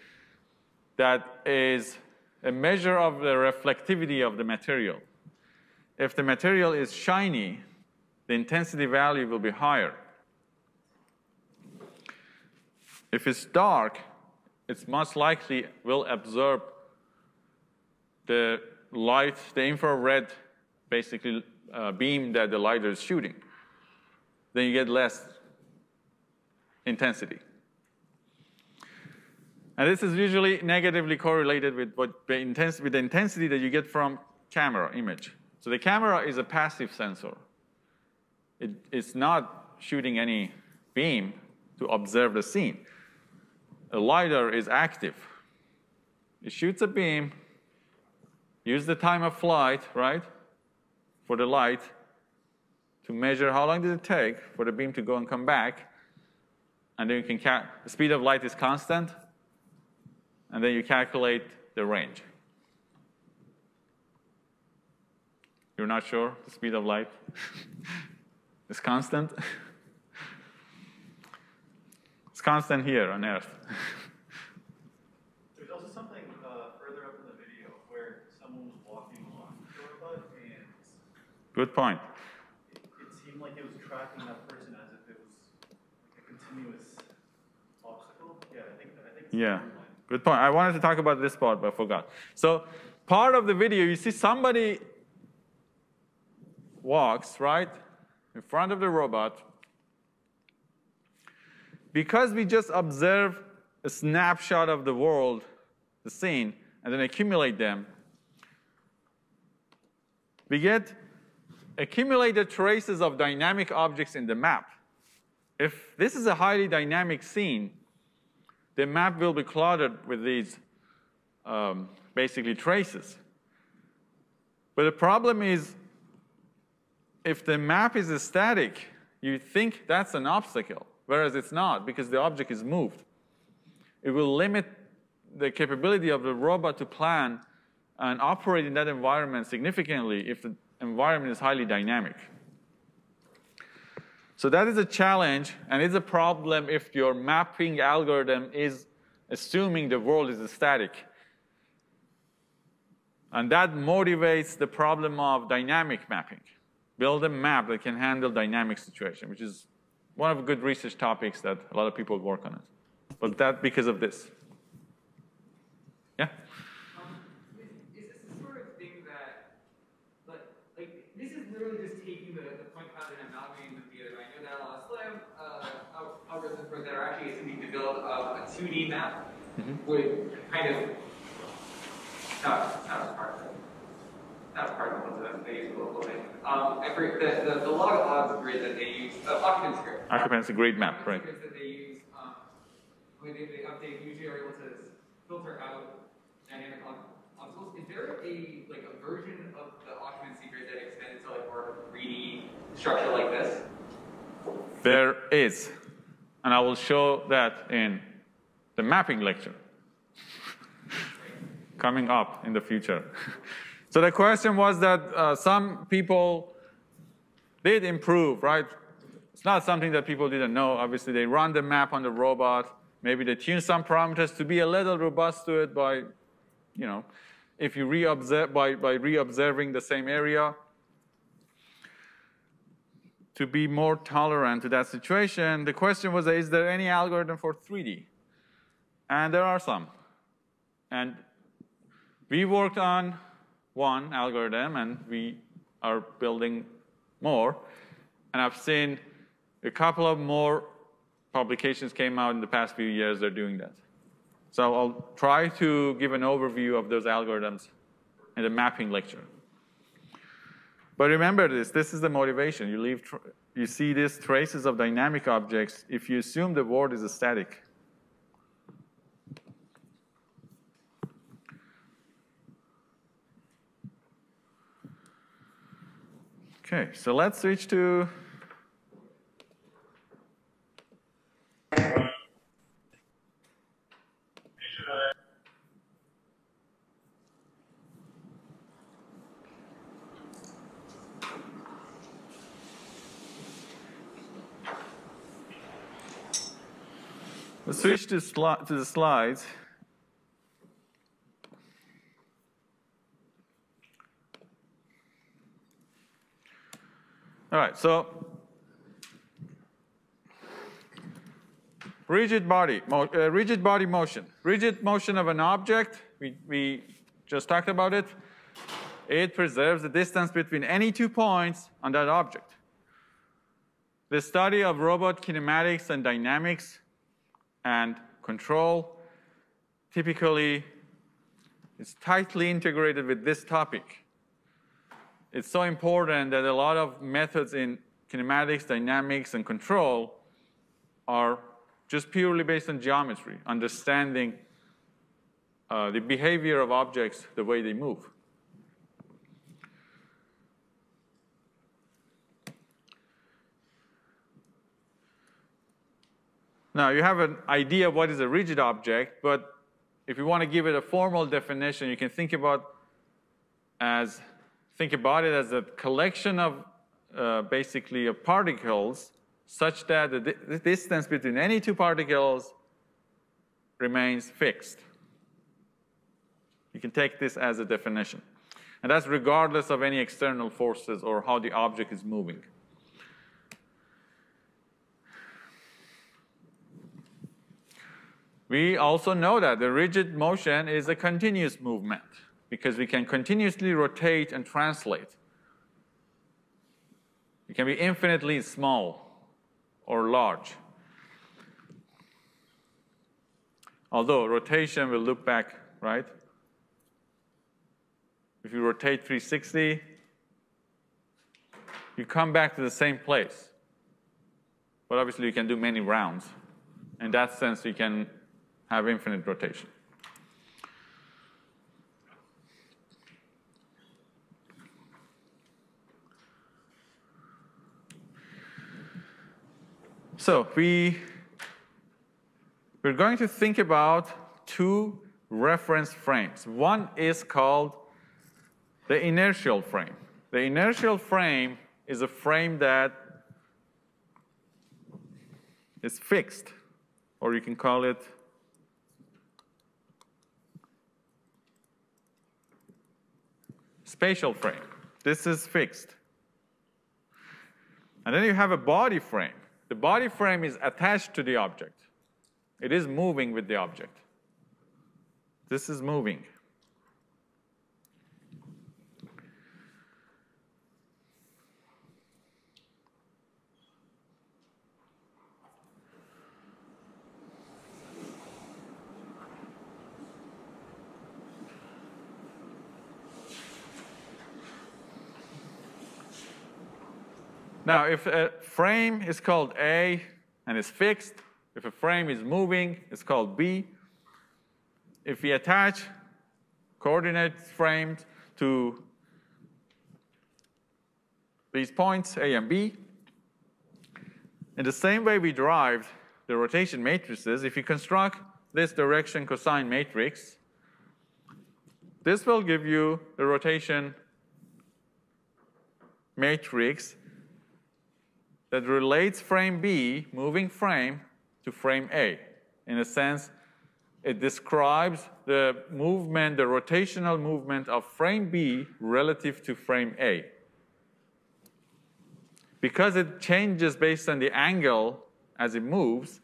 that is a measure of the reflectivity of the material. If the material is shiny, the intensity value will be higher. If it's dark, it's most likely will absorb the light, the infrared, basically uh, beam that the LiDAR is shooting. Then you get less intensity. And this is usually negatively correlated with, what the, with the intensity that you get from camera image. So the camera is a passive sensor. It, it's not shooting any beam to observe the scene. A LiDAR is active. It shoots a beam, use the time of flight, right, for the light to measure how long did it take for the beam to go and come back. And then you can, the speed of light is constant, and then you calculate the range. You're not sure the speed of light is constant? it's constant here on Earth. There's also something uh, further up in the video where someone was walking along the and Good point. it, it seemed like it was tracking that person as if it was like a continuous obstacle. Yeah, I think I think. Yeah. Good point. I wanted to talk about this part, but I forgot. So, part of the video, you see somebody walks right in front of the robot. Because we just observe a snapshot of the world, the scene, and then accumulate them, we get accumulated traces of dynamic objects in the map. If this is a highly dynamic scene, the map will be cluttered with these um, basically traces. But the problem is, if the map is static, you think that's an obstacle, whereas it's not because the object is moved. It will limit the capability of the robot to plan and operate in that environment significantly if the environment is highly dynamic. So that is a challenge, and it's a problem if your mapping algorithm is assuming the world is static. And that motivates the problem of dynamic mapping. Build a map that can handle dynamic situation, which is one of the good research topics that a lot of people work on it. But that because of this. Yeah? 2D map mm -hmm. would kind of not, not as part of it. Not as part of the ones they use local thing. Um, I forget the, the, the log odds grid that they use, the uh, occupancy grid. Occupancy grid map, right. That they use um, when they, they update, usually are able to filter out dynamic obstacles. Is there a like a version of the occupancy grid that extends to like more 3D structure like this? There is, and I will show that in the mapping lecture coming up in the future. so the question was that uh, some people did improve, right? It's not something that people didn't know. Obviously, they run the map on the robot. Maybe they tune some parameters to be a little robust to it by, you know, if you re-observe, by, by re-observing the same area to be more tolerant to that situation. The question was, is there any algorithm for 3D? And there are some. And we worked on one algorithm, and we are building more. And I've seen a couple of more publications came out in the past few years, they're doing that. So I'll try to give an overview of those algorithms in the mapping lecture. But remember this, this is the motivation. You, leave you see these traces of dynamic objects if you assume the world is a static. Okay, so let's switch to switch to, to the slides. All right, so rigid body, uh, rigid body motion. Rigid motion of an object, we, we just talked about it. It preserves the distance between any two points on that object. The study of robot kinematics and dynamics and control typically is tightly integrated with this topic. It's so important that a lot of methods in kinematics, dynamics, and control are just purely based on geometry, understanding uh, the behavior of objects, the way they move. Now, you have an idea of what is a rigid object, but if you want to give it a formal definition, you can think about as think about it as a collection of uh, basically of particles such that the, the distance between any two particles remains fixed. You can take this as a definition. And that's regardless of any external forces or how the object is moving. We also know that the rigid motion is a continuous movement because we can continuously rotate and translate. It can be infinitely small or large. Although rotation will look back, right? If you rotate 360, you come back to the same place. But obviously, you can do many rounds. In that sense, you can have infinite rotation. So we, we're going to think about two reference frames. One is called the inertial frame. The inertial frame is a frame that is fixed, or you can call it spatial frame. This is fixed. And then you have a body frame. The body frame is attached to the object. It is moving with the object. This is moving. Now, if a frame is called A and is fixed, if a frame is moving, it's called B. If we attach coordinate frames to these points, A and B. In the same way we derived the rotation matrices, if you construct this direction cosine matrix, this will give you the rotation matrix that relates frame B, moving frame, to frame A. In a sense, it describes the movement, the rotational movement of frame B relative to frame A. Because it changes based on the angle as it moves,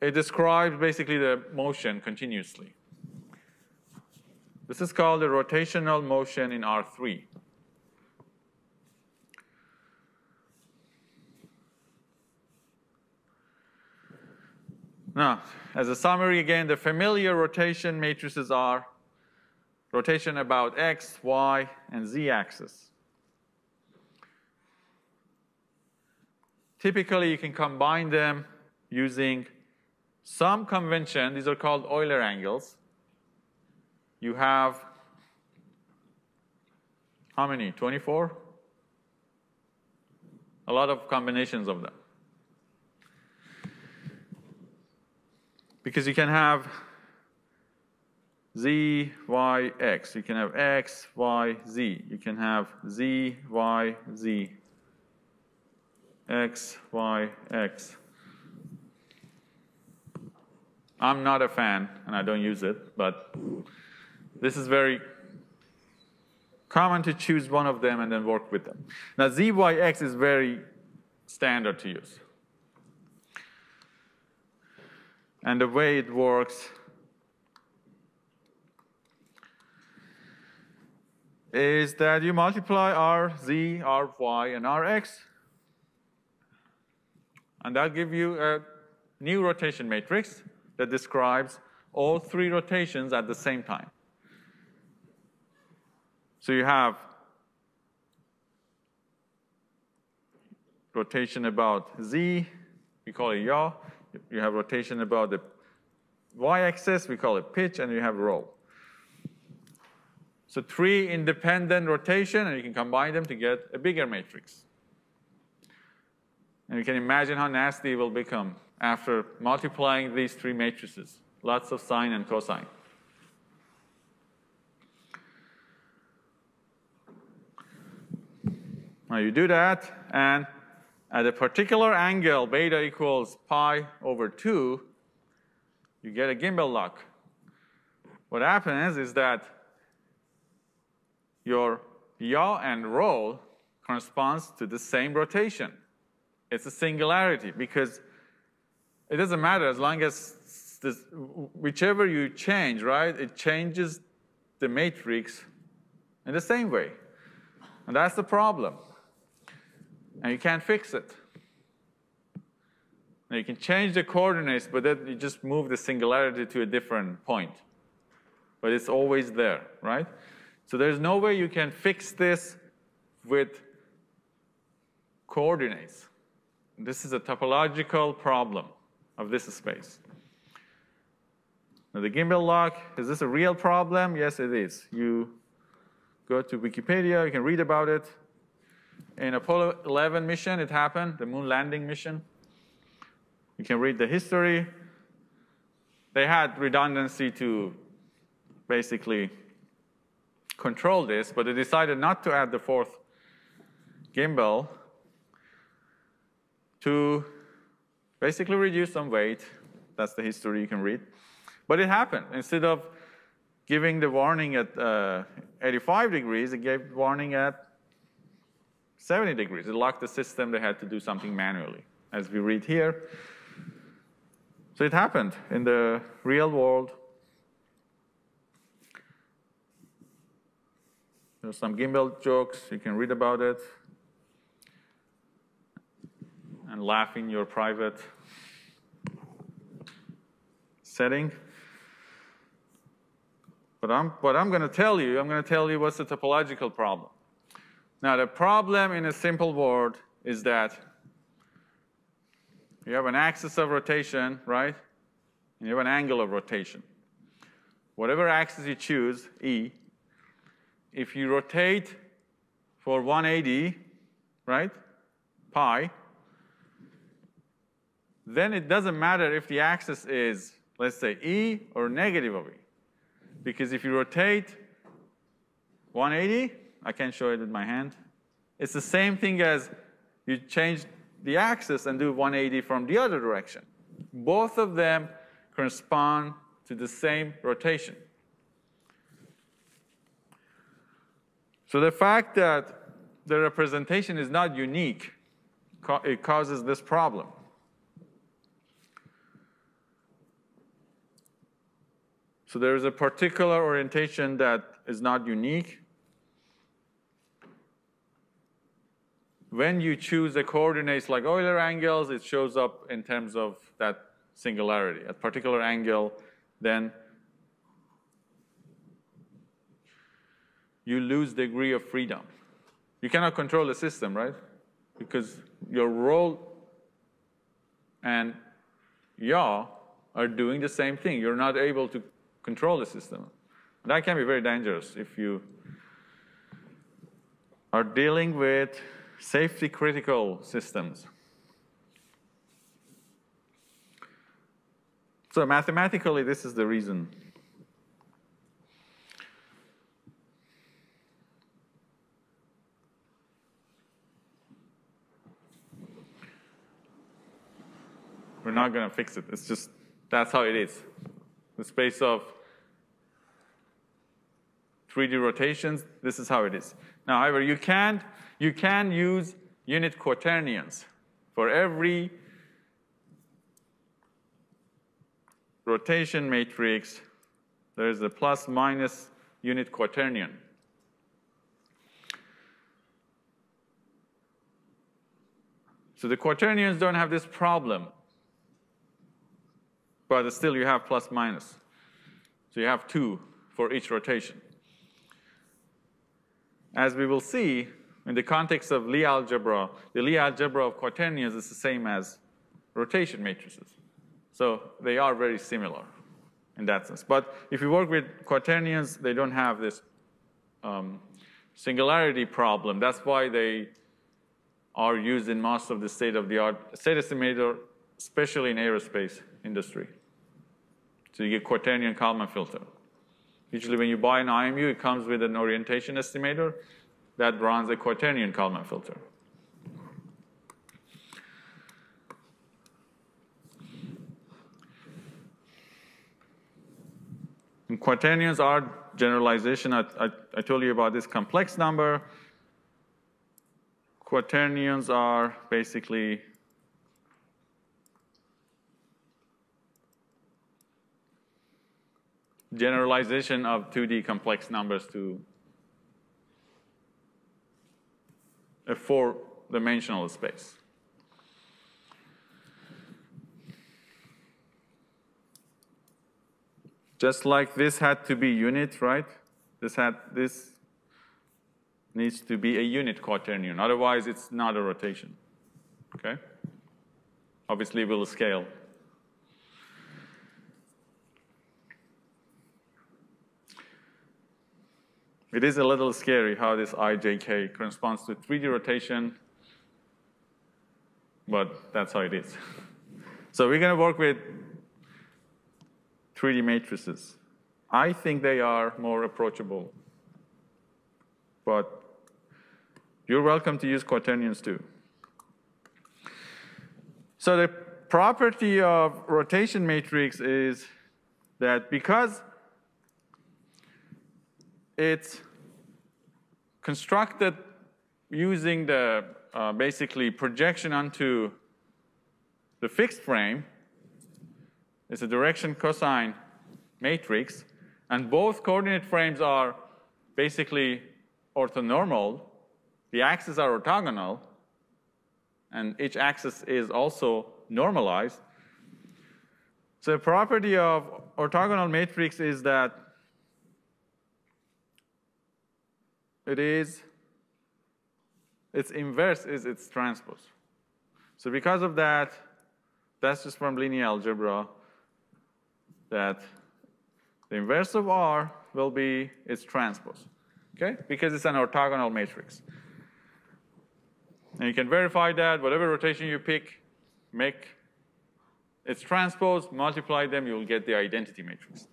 it describes basically the motion continuously. This is called the rotational motion in R3. Now, as a summary again, the familiar rotation matrices are rotation about x, y, and z axis. Typically, you can combine them using some convention. These are called Euler angles. You have how many? 24? A lot of combinations of them. Because you can have z, y, x. You can have x, y, z. You can have z, y, z. x, y, x. I'm not a fan, and I don't use it, but this is very common to choose one of them and then work with them. Now, z, y, x is very standard to use. And the way it works is that you multiply r, z, r, y, and rx. And that'll give you a new rotation matrix that describes all three rotations at the same time. So you have rotation about z, we call it yaw. You have rotation about the y-axis, we call it pitch, and you have roll. So three independent rotation, and you can combine them to get a bigger matrix. And you can imagine how nasty it will become after multiplying these three matrices. Lots of sine and cosine. Now you do that, and at a particular angle, beta equals pi over 2, you get a gimbal lock. What happens is that your yaw and roll corresponds to the same rotation. It's a singularity because it doesn't matter as long as this, whichever you change, right, it changes the matrix in the same way. And that's the problem and you can't fix it. Now you can change the coordinates, but then you just move the singularity to a different point. But it's always there, right? So there's no way you can fix this with coordinates. This is a topological problem of this space. Now the gimbal lock, is this a real problem? Yes, it is. You go to Wikipedia, you can read about it. In Apollo 11 mission, it happened, the moon landing mission. You can read the history. They had redundancy to basically control this, but they decided not to add the fourth gimbal to basically reduce some weight. That's the history you can read. But it happened. Instead of giving the warning at uh, 85 degrees, it gave warning at 70 degrees. It locked the system. They had to do something manually, as we read here. So it happened in the real world. There's some gimbal jokes. You can read about it and laugh in your private setting. But I'm, what I'm going to tell you, I'm going to tell you what's the topological problem. Now, the problem in a simple word is that you have an axis of rotation, right? And you have an angle of rotation. Whatever axis you choose, E, if you rotate for 180, right? Pi. Then it doesn't matter if the axis is, let's say, E or negative of E. Because if you rotate 180, I can't show it with my hand. It's the same thing as you change the axis and do 180 from the other direction. Both of them correspond to the same rotation. So the fact that the representation is not unique, it causes this problem. So there is a particular orientation that is not unique. When you choose the coordinates like Euler angles, it shows up in terms of that singularity. At particular angle, then you lose degree of freedom. You cannot control the system, right? Because your roll and yaw are doing the same thing. You're not able to control the system. That can be very dangerous if you are dealing with safety critical systems. So mathematically, this is the reason. We're not going to fix it. It's just, that's how it is. The space of 3D rotations, this is how it is. Now, however, you can you can use unit quaternions for every rotation matrix. There is a plus minus unit quaternion. So the quaternions don't have this problem but still you have plus minus. So you have two for each rotation. As we will see, in the context of Lie algebra, the Lie algebra of quaternions is the same as rotation matrices. So they are very similar in that sense. But if you work with quaternions, they don't have this um, singularity problem. That's why they are used in most of the state-of-the-art state estimator, especially in aerospace industry. So you get quaternion Kalman filter. Usually when you buy an IMU, it comes with an orientation estimator that runs a quaternion Kalman filter. And quaternions are generalization. I, I, I told you about this complex number. Quaternions are basically generalization of 2D complex numbers to a four-dimensional space. Just like this had to be unit, right? This had this needs to be a unit quaternion. Otherwise, it's not a rotation. Okay? Obviously, we'll scale. It is a little scary how this ijk corresponds to 3D rotation, but that's how it is. So we're going to work with 3D matrices. I think they are more approachable, but you're welcome to use quaternions too. So the property of rotation matrix is that because it's constructed using the uh, basically projection onto the fixed frame. It's a direction cosine matrix, and both coordinate frames are basically orthonormal. The axes are orthogonal, and each axis is also normalized. So the property of orthogonal matrix is that it is, its inverse is its transpose. So because of that, that's just from linear algebra, that the inverse of R will be its transpose, okay? Because it's an orthogonal matrix. And you can verify that whatever rotation you pick, make its transpose, multiply them, you'll get the identity matrix.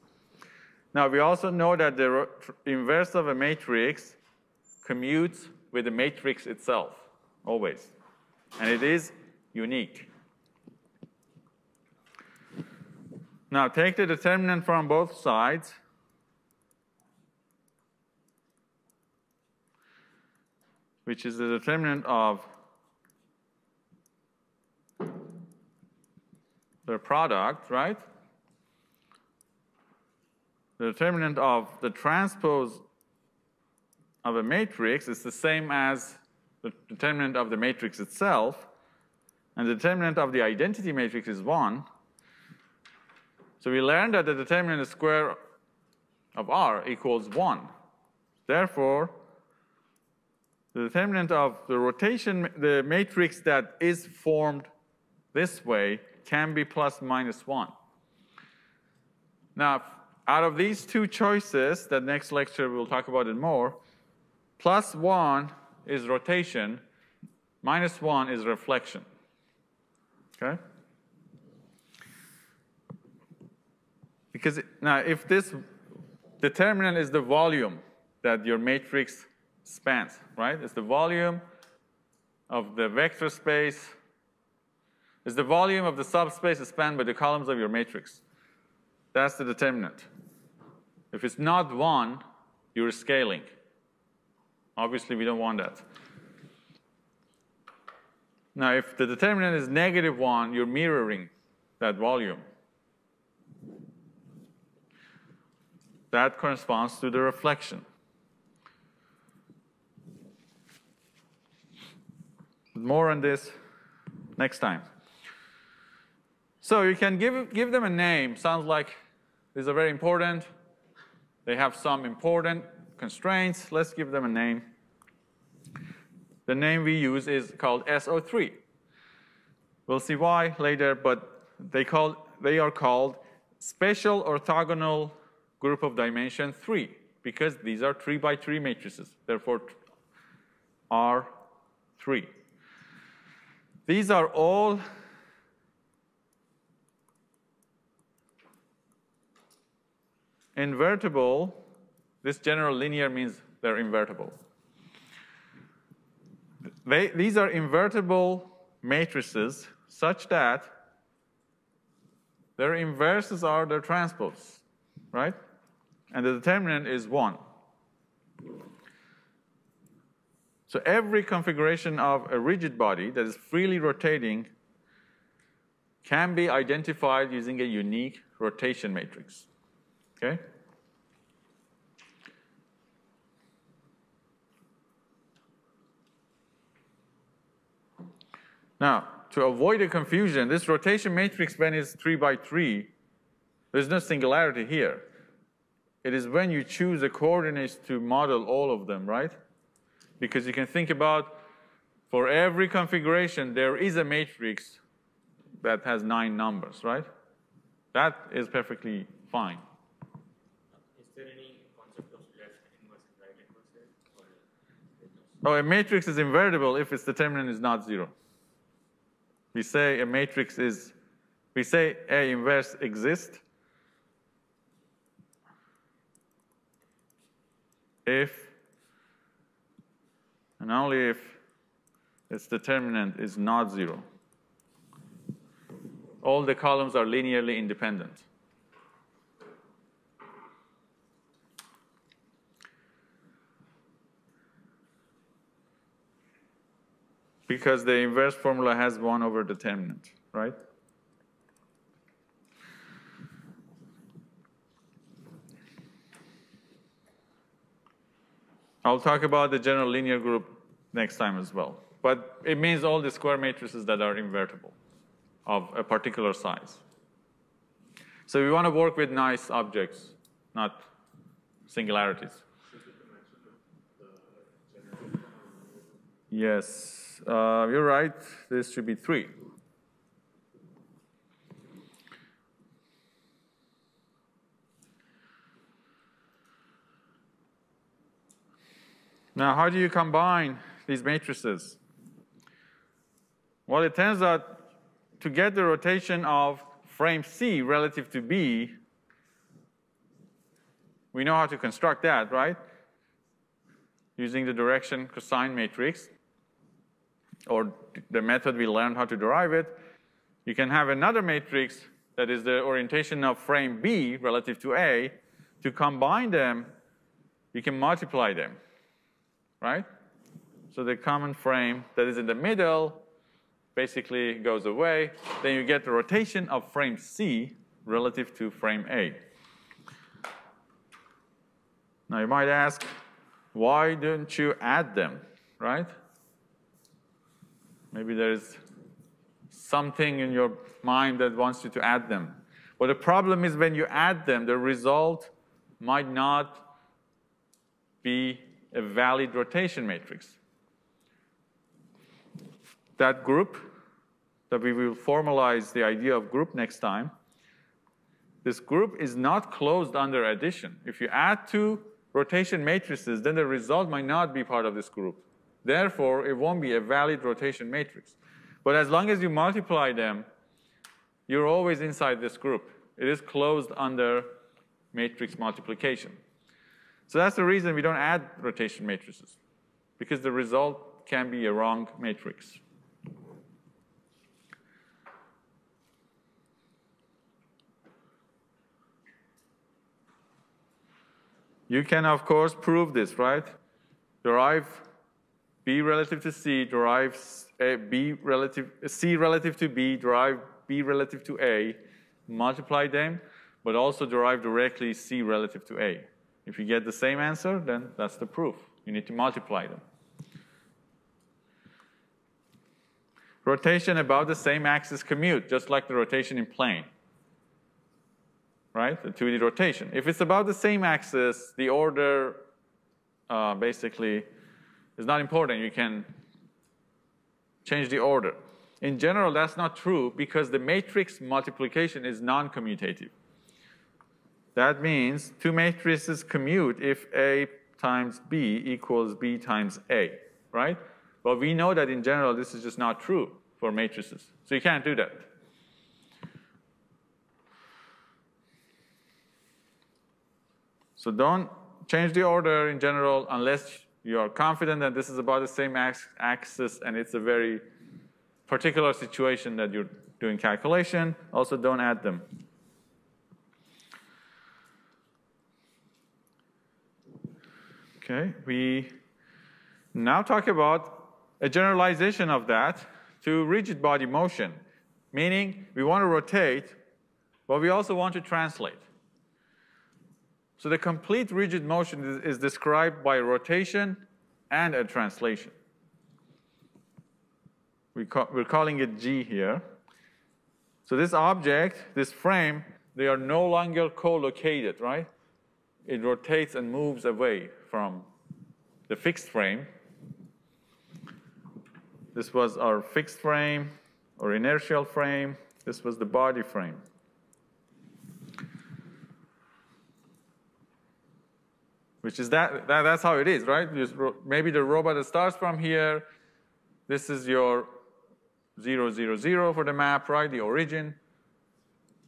Now, we also know that the inverse of a matrix commutes with the matrix itself, always. And it is unique. Now, take the determinant from both sides. which is the determinant of the product, right? The determinant of the transpose of a matrix is the same as the determinant of the matrix itself, and the determinant of the identity matrix is 1. So we learned that the determinant square of R equals 1. Therefore, the determinant of the rotation, the matrix that is formed this way can be plus minus 1. Now, out of these two choices, that next lecture we'll talk about it more, plus 1 is rotation, minus 1 is reflection. Okay? Because now, if this determinant is the volume that your matrix spans, right? It's the volume of the vector space. It's the volume of the subspace spanned by the columns of your matrix. That's the determinant. If it's not 1, you're scaling. Obviously, we don't want that. Now, if the determinant is negative 1, you're mirroring that volume. That corresponds to the reflection. More on this next time. So you can give, give them a name. Sounds like these are very important. They have some important constraints. Let's give them a name. The name we use is called SO3. We'll see why later, but they, call, they are called special orthogonal group of dimension 3 because these are 3 by 3 matrices, therefore R3. These are all invertible. This general linear means they're invertible. They, these are invertible matrices such that their inverses are their transpose, right? And the determinant is 1. So every configuration of a rigid body that is freely rotating can be identified using a unique rotation matrix. Okay? Now, to avoid a confusion, this rotation matrix when it's 3 by 3, there's no singularity here. It is when you choose the coordinates to model all of them, right? Because you can think about for every configuration, there is a matrix that has nine numbers, right? That is perfectly fine. Is there any concept of left inverse and right inverse? Or Oh, a matrix is invertible if its determinant is not zero. We say a matrix is, we say A inverse exists if and only if its determinant is not zero. All the columns are linearly independent. Because the inverse formula has 1 over determinant, right? I'll talk about the general linear group next time as well. But it means all the square matrices that are invertible of a particular size. So we want to work with nice objects, not singularities. Yes, uh, you're right. This should be 3. Now, how do you combine these matrices? Well, it turns out to get the rotation of frame C relative to B, we know how to construct that, right? Using the direction cosine matrix, or the method we learned how to derive it, you can have another matrix that is the orientation of frame B relative to A. To combine them, you can multiply them, right? So the common frame that is in the middle basically goes away. Then you get the rotation of frame C relative to frame A. Now you might ask, why don't you add them, right? Maybe there's something in your mind that wants you to add them. But the problem is when you add them, the result might not be a valid rotation matrix. That group, that we will formalize the idea of group next time, this group is not closed under addition. If you add two rotation matrices, then the result might not be part of this group. Therefore, it won't be a valid rotation matrix. But as long as you multiply them, you're always inside this group. It is closed under matrix multiplication. So that's the reason we don't add rotation matrices, because the result can be a wrong matrix. You can, of course, prove this, right? Derive B relative to C, derive A, B relative, C relative to B, derive B relative to A, multiply them, but also derive directly C relative to A. If you get the same answer, then that's the proof. You need to multiply them. Rotation about the same axis commute, just like the rotation in plane. Right? The 2D rotation. If it's about the same axis, the order uh, basically is not important. You can change the order. In general, that's not true because the matrix multiplication is non-commutative. That means two matrices commute if A times B equals B times A, right? But we know that in general, this is just not true for matrices. So you can't do that. So don't change the order in general unless you are confident that this is about the same axis and it's a very particular situation that you're doing calculation. Also, don't add them. Okay, we now talk about a generalization of that to rigid body motion, meaning we want to rotate, but we also want to translate. So the complete rigid motion is, is described by rotation and a translation. We call, we're calling it G here. So this object, this frame, they are no longer co-located, right? It rotates and moves away from the fixed frame. This was our fixed frame or inertial frame. This was the body frame. Which is that, that that's how it is, right? maybe the robot starts from here, this is your 0, 0, 0 for the map, right, the origin.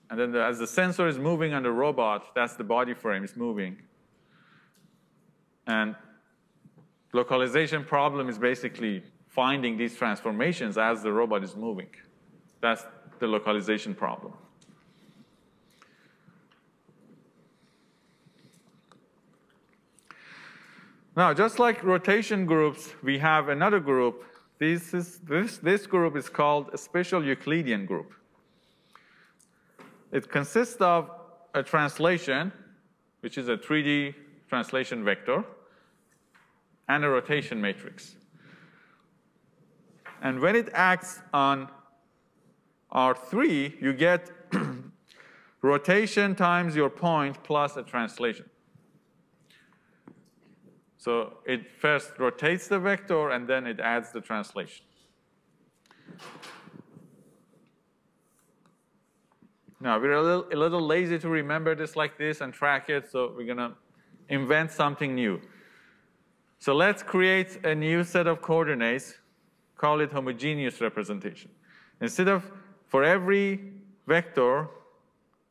And then the, as the sensor is moving on the robot, that's the body frame is moving. And localization problem is basically finding these transformations as the robot is moving. That's the localization problem. Now, just like rotation groups, we have another group. This, is, this, this group is called a special Euclidean group. It consists of a translation, which is a 3D translation vector, and a rotation matrix. And when it acts on R3, you get rotation times your point plus a translation. So it first rotates the vector and then it adds the translation. Now, we're a little, a little lazy to remember this like this and track it, so we're going to invent something new. So let's create a new set of coordinates call it homogeneous representation. Instead of for every vector,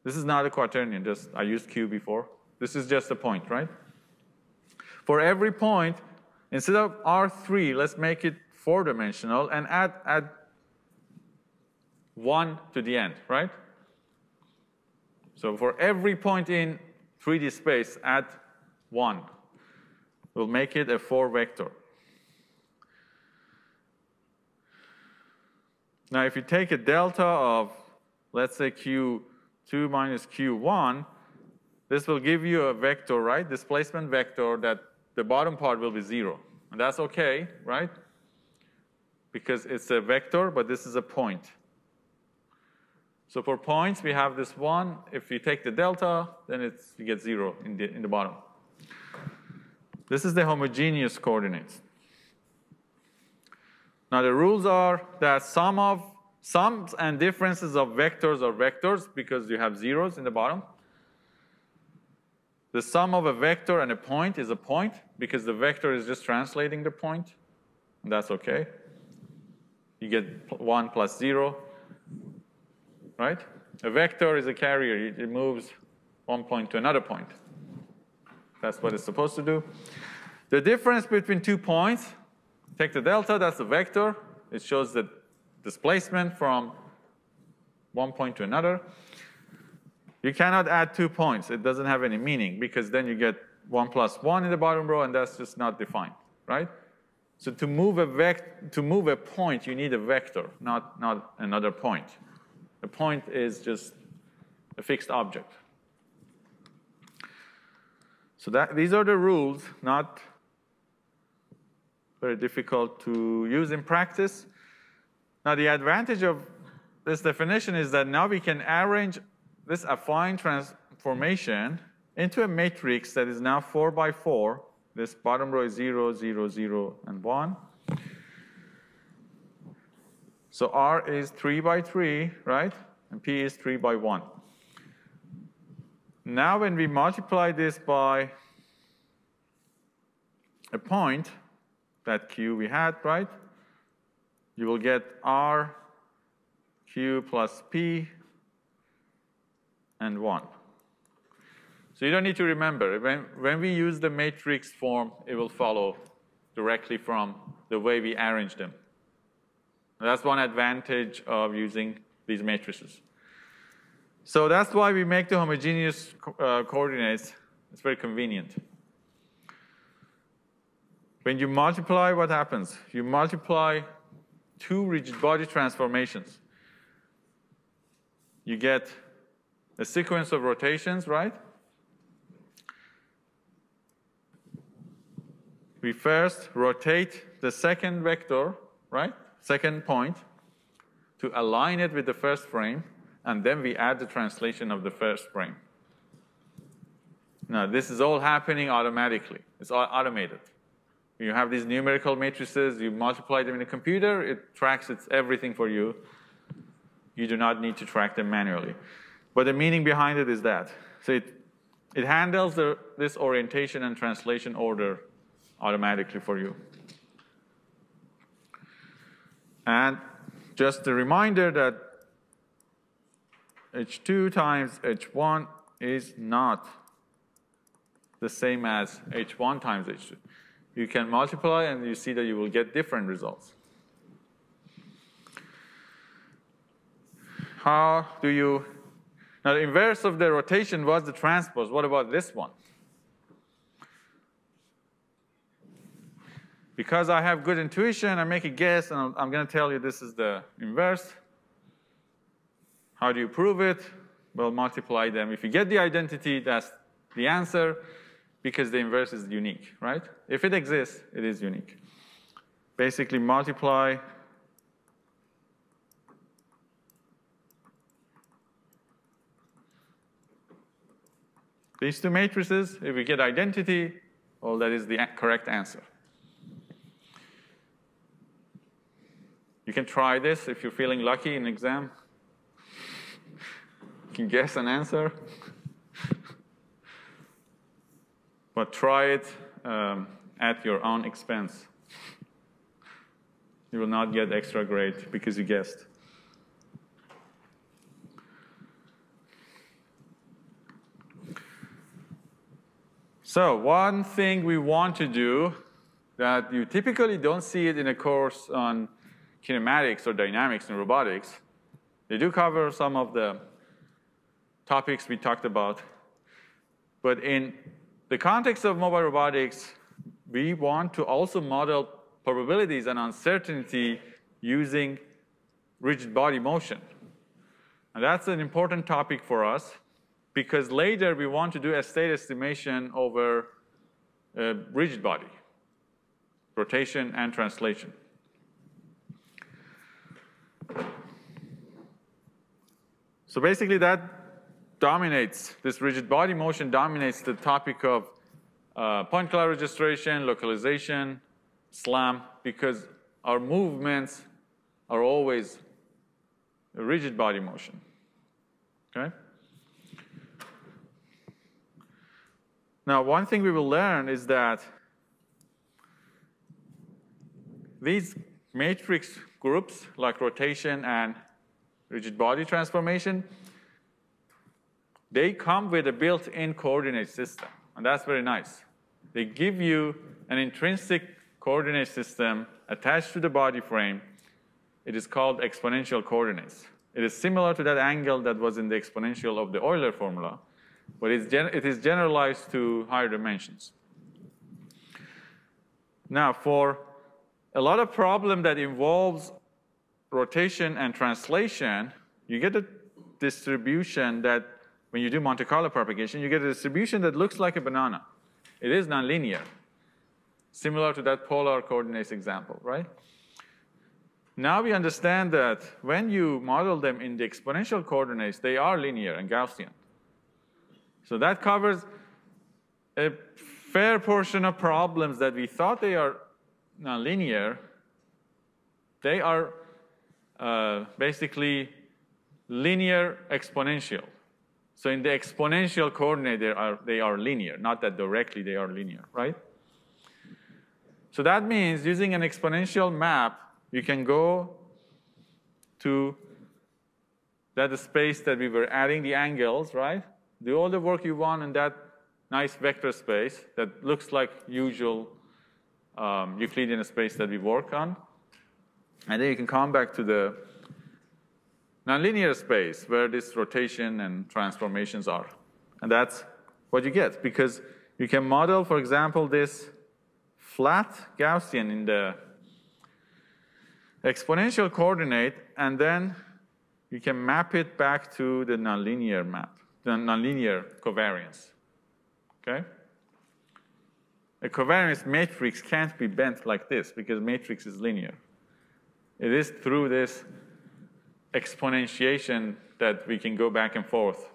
this is not a quaternion, just I used Q before. This is just a point, right? For every point, instead of R3, let's make it four dimensional and add, add one to the end, right? So for every point in 3D space, add one. We'll make it a four vector. Now, if you take a delta of, let's say, q2 minus q1, this will give you a vector, right? Displacement vector that the bottom part will be zero. And that's okay, right? Because it's a vector, but this is a point. So for points, we have this one. If you take the delta, then it's, you get zero in the, in the bottom. This is the homogeneous coordinates. Now the rules are that sum of sums and differences of vectors are vectors because you have zeros in the bottom. The sum of a vector and a point is a point because the vector is just translating the point. That's okay. You get 1 plus 0, right? A vector is a carrier. It moves one point to another point. That's what it's supposed to do. The difference between two points Take the delta, that's the vector. It shows the displacement from one point to another. You cannot add two points. It doesn't have any meaning because then you get 1 plus 1 in the bottom row, and that's just not defined, right? So to move a, vec to move a point, you need a vector, not, not another point. A point is just a fixed object. So that, these are the rules, not very difficult to use in practice. Now, the advantage of this definition is that now we can arrange this affine transformation into a matrix that is now 4 by 4. This bottom row is 0, 0, 0, and 1. So R is 3 by 3, right? And P is 3 by 1. Now when we multiply this by a point, that q we had, right? You will get r q plus p and 1. So you don't need to remember. When, when we use the matrix form, it will follow directly from the way we arrange them. And that's one advantage of using these matrices. So that's why we make the homogeneous uh, coordinates. It's very convenient. When you multiply, what happens? You multiply two rigid body transformations. You get a sequence of rotations, right? We first rotate the second vector, right? Second point, to align it with the first frame, and then we add the translation of the first frame. Now, this is all happening automatically. It's all automated. You have these numerical matrices, you multiply them in a computer, it tracks it's everything for you. You do not need to track them manually. But the meaning behind it is that. So it, it handles the, this orientation and translation order automatically for you. And just a reminder that H2 times H1 is not the same as H1 times H2 you can multiply and you see that you will get different results. How do you, now the inverse of the rotation was the transpose. What about this one? Because I have good intuition, I make a guess and I'm, I'm going to tell you this is the inverse. How do you prove it? Well, multiply them. If you get the identity, that's the answer because the inverse is unique, right? If it exists, it is unique. Basically multiply these two matrices. If we get identity, well, that is the correct answer. You can try this if you're feeling lucky in exam. You can guess an answer. but try it um, at your own expense. You will not get extra grade because you guessed. So one thing we want to do that you typically don't see it in a course on kinematics or dynamics in robotics, they do cover some of the topics we talked about. But in the context of mobile robotics, we want to also model probabilities and uncertainty using rigid body motion. And that's an important topic for us because later we want to do a state estimation over a rigid body, rotation and translation. So basically that dominates, this rigid body motion dominates the topic of uh, point cloud registration, localization, SLAM, because our movements are always a rigid body motion, okay? Now, one thing we will learn is that these matrix groups, like rotation and rigid body transformation, they come with a built-in coordinate system, and that's very nice. They give you an intrinsic coordinate system attached to the body frame. It is called exponential coordinates. It is similar to that angle that was in the exponential of the Euler formula, but it is generalized to higher dimensions. Now, for a lot of problem that involves rotation and translation, you get a distribution that, when you do Monte Carlo propagation, you get a distribution that looks like a banana. It is nonlinear, similar to that polar coordinates example, right? Now we understand that when you model them in the exponential coordinates, they are linear and Gaussian. So that covers a fair portion of problems that we thought they are nonlinear. They are uh, basically linear exponential. So in the exponential coordinate, they are, they are linear, not that directly they are linear, right? So that means using an exponential map, you can go to that space that we were adding the angles, right? Do all the work you want in that nice vector space that looks like usual um, Euclidean space that we work on. And then you can come back to the nonlinear space where this rotation and transformations are. And that's what you get because you can model, for example, this flat Gaussian in the exponential coordinate, and then you can map it back to the nonlinear map, nonlinear covariance. Okay? A covariance matrix can't be bent like this because matrix is linear. It is through this exponentiation that we can go back and forth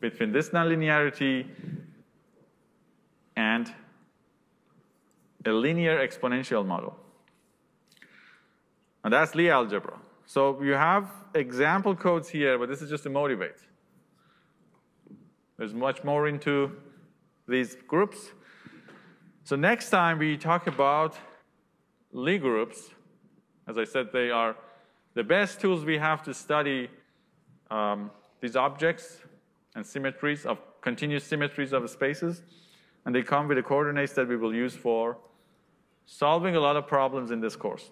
between this nonlinearity and a linear exponential model. And that's Lie algebra. So you have example codes here, but this is just to motivate. There's much more into these groups. So next time we talk about Lie groups, as I said, they are the best tools we have to study um, these objects and symmetries of continuous symmetries of spaces. And they come with the coordinates that we will use for solving a lot of problems in this course.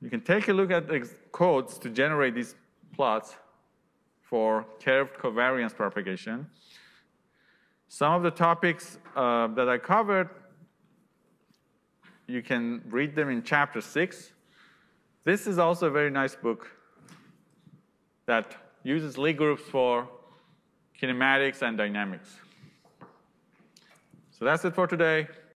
You can take a look at the codes to generate these plots for curved covariance propagation. Some of the topics uh, that I covered, you can read them in chapter six. This is also a very nice book that uses Lie groups for kinematics and dynamics. So that's it for today.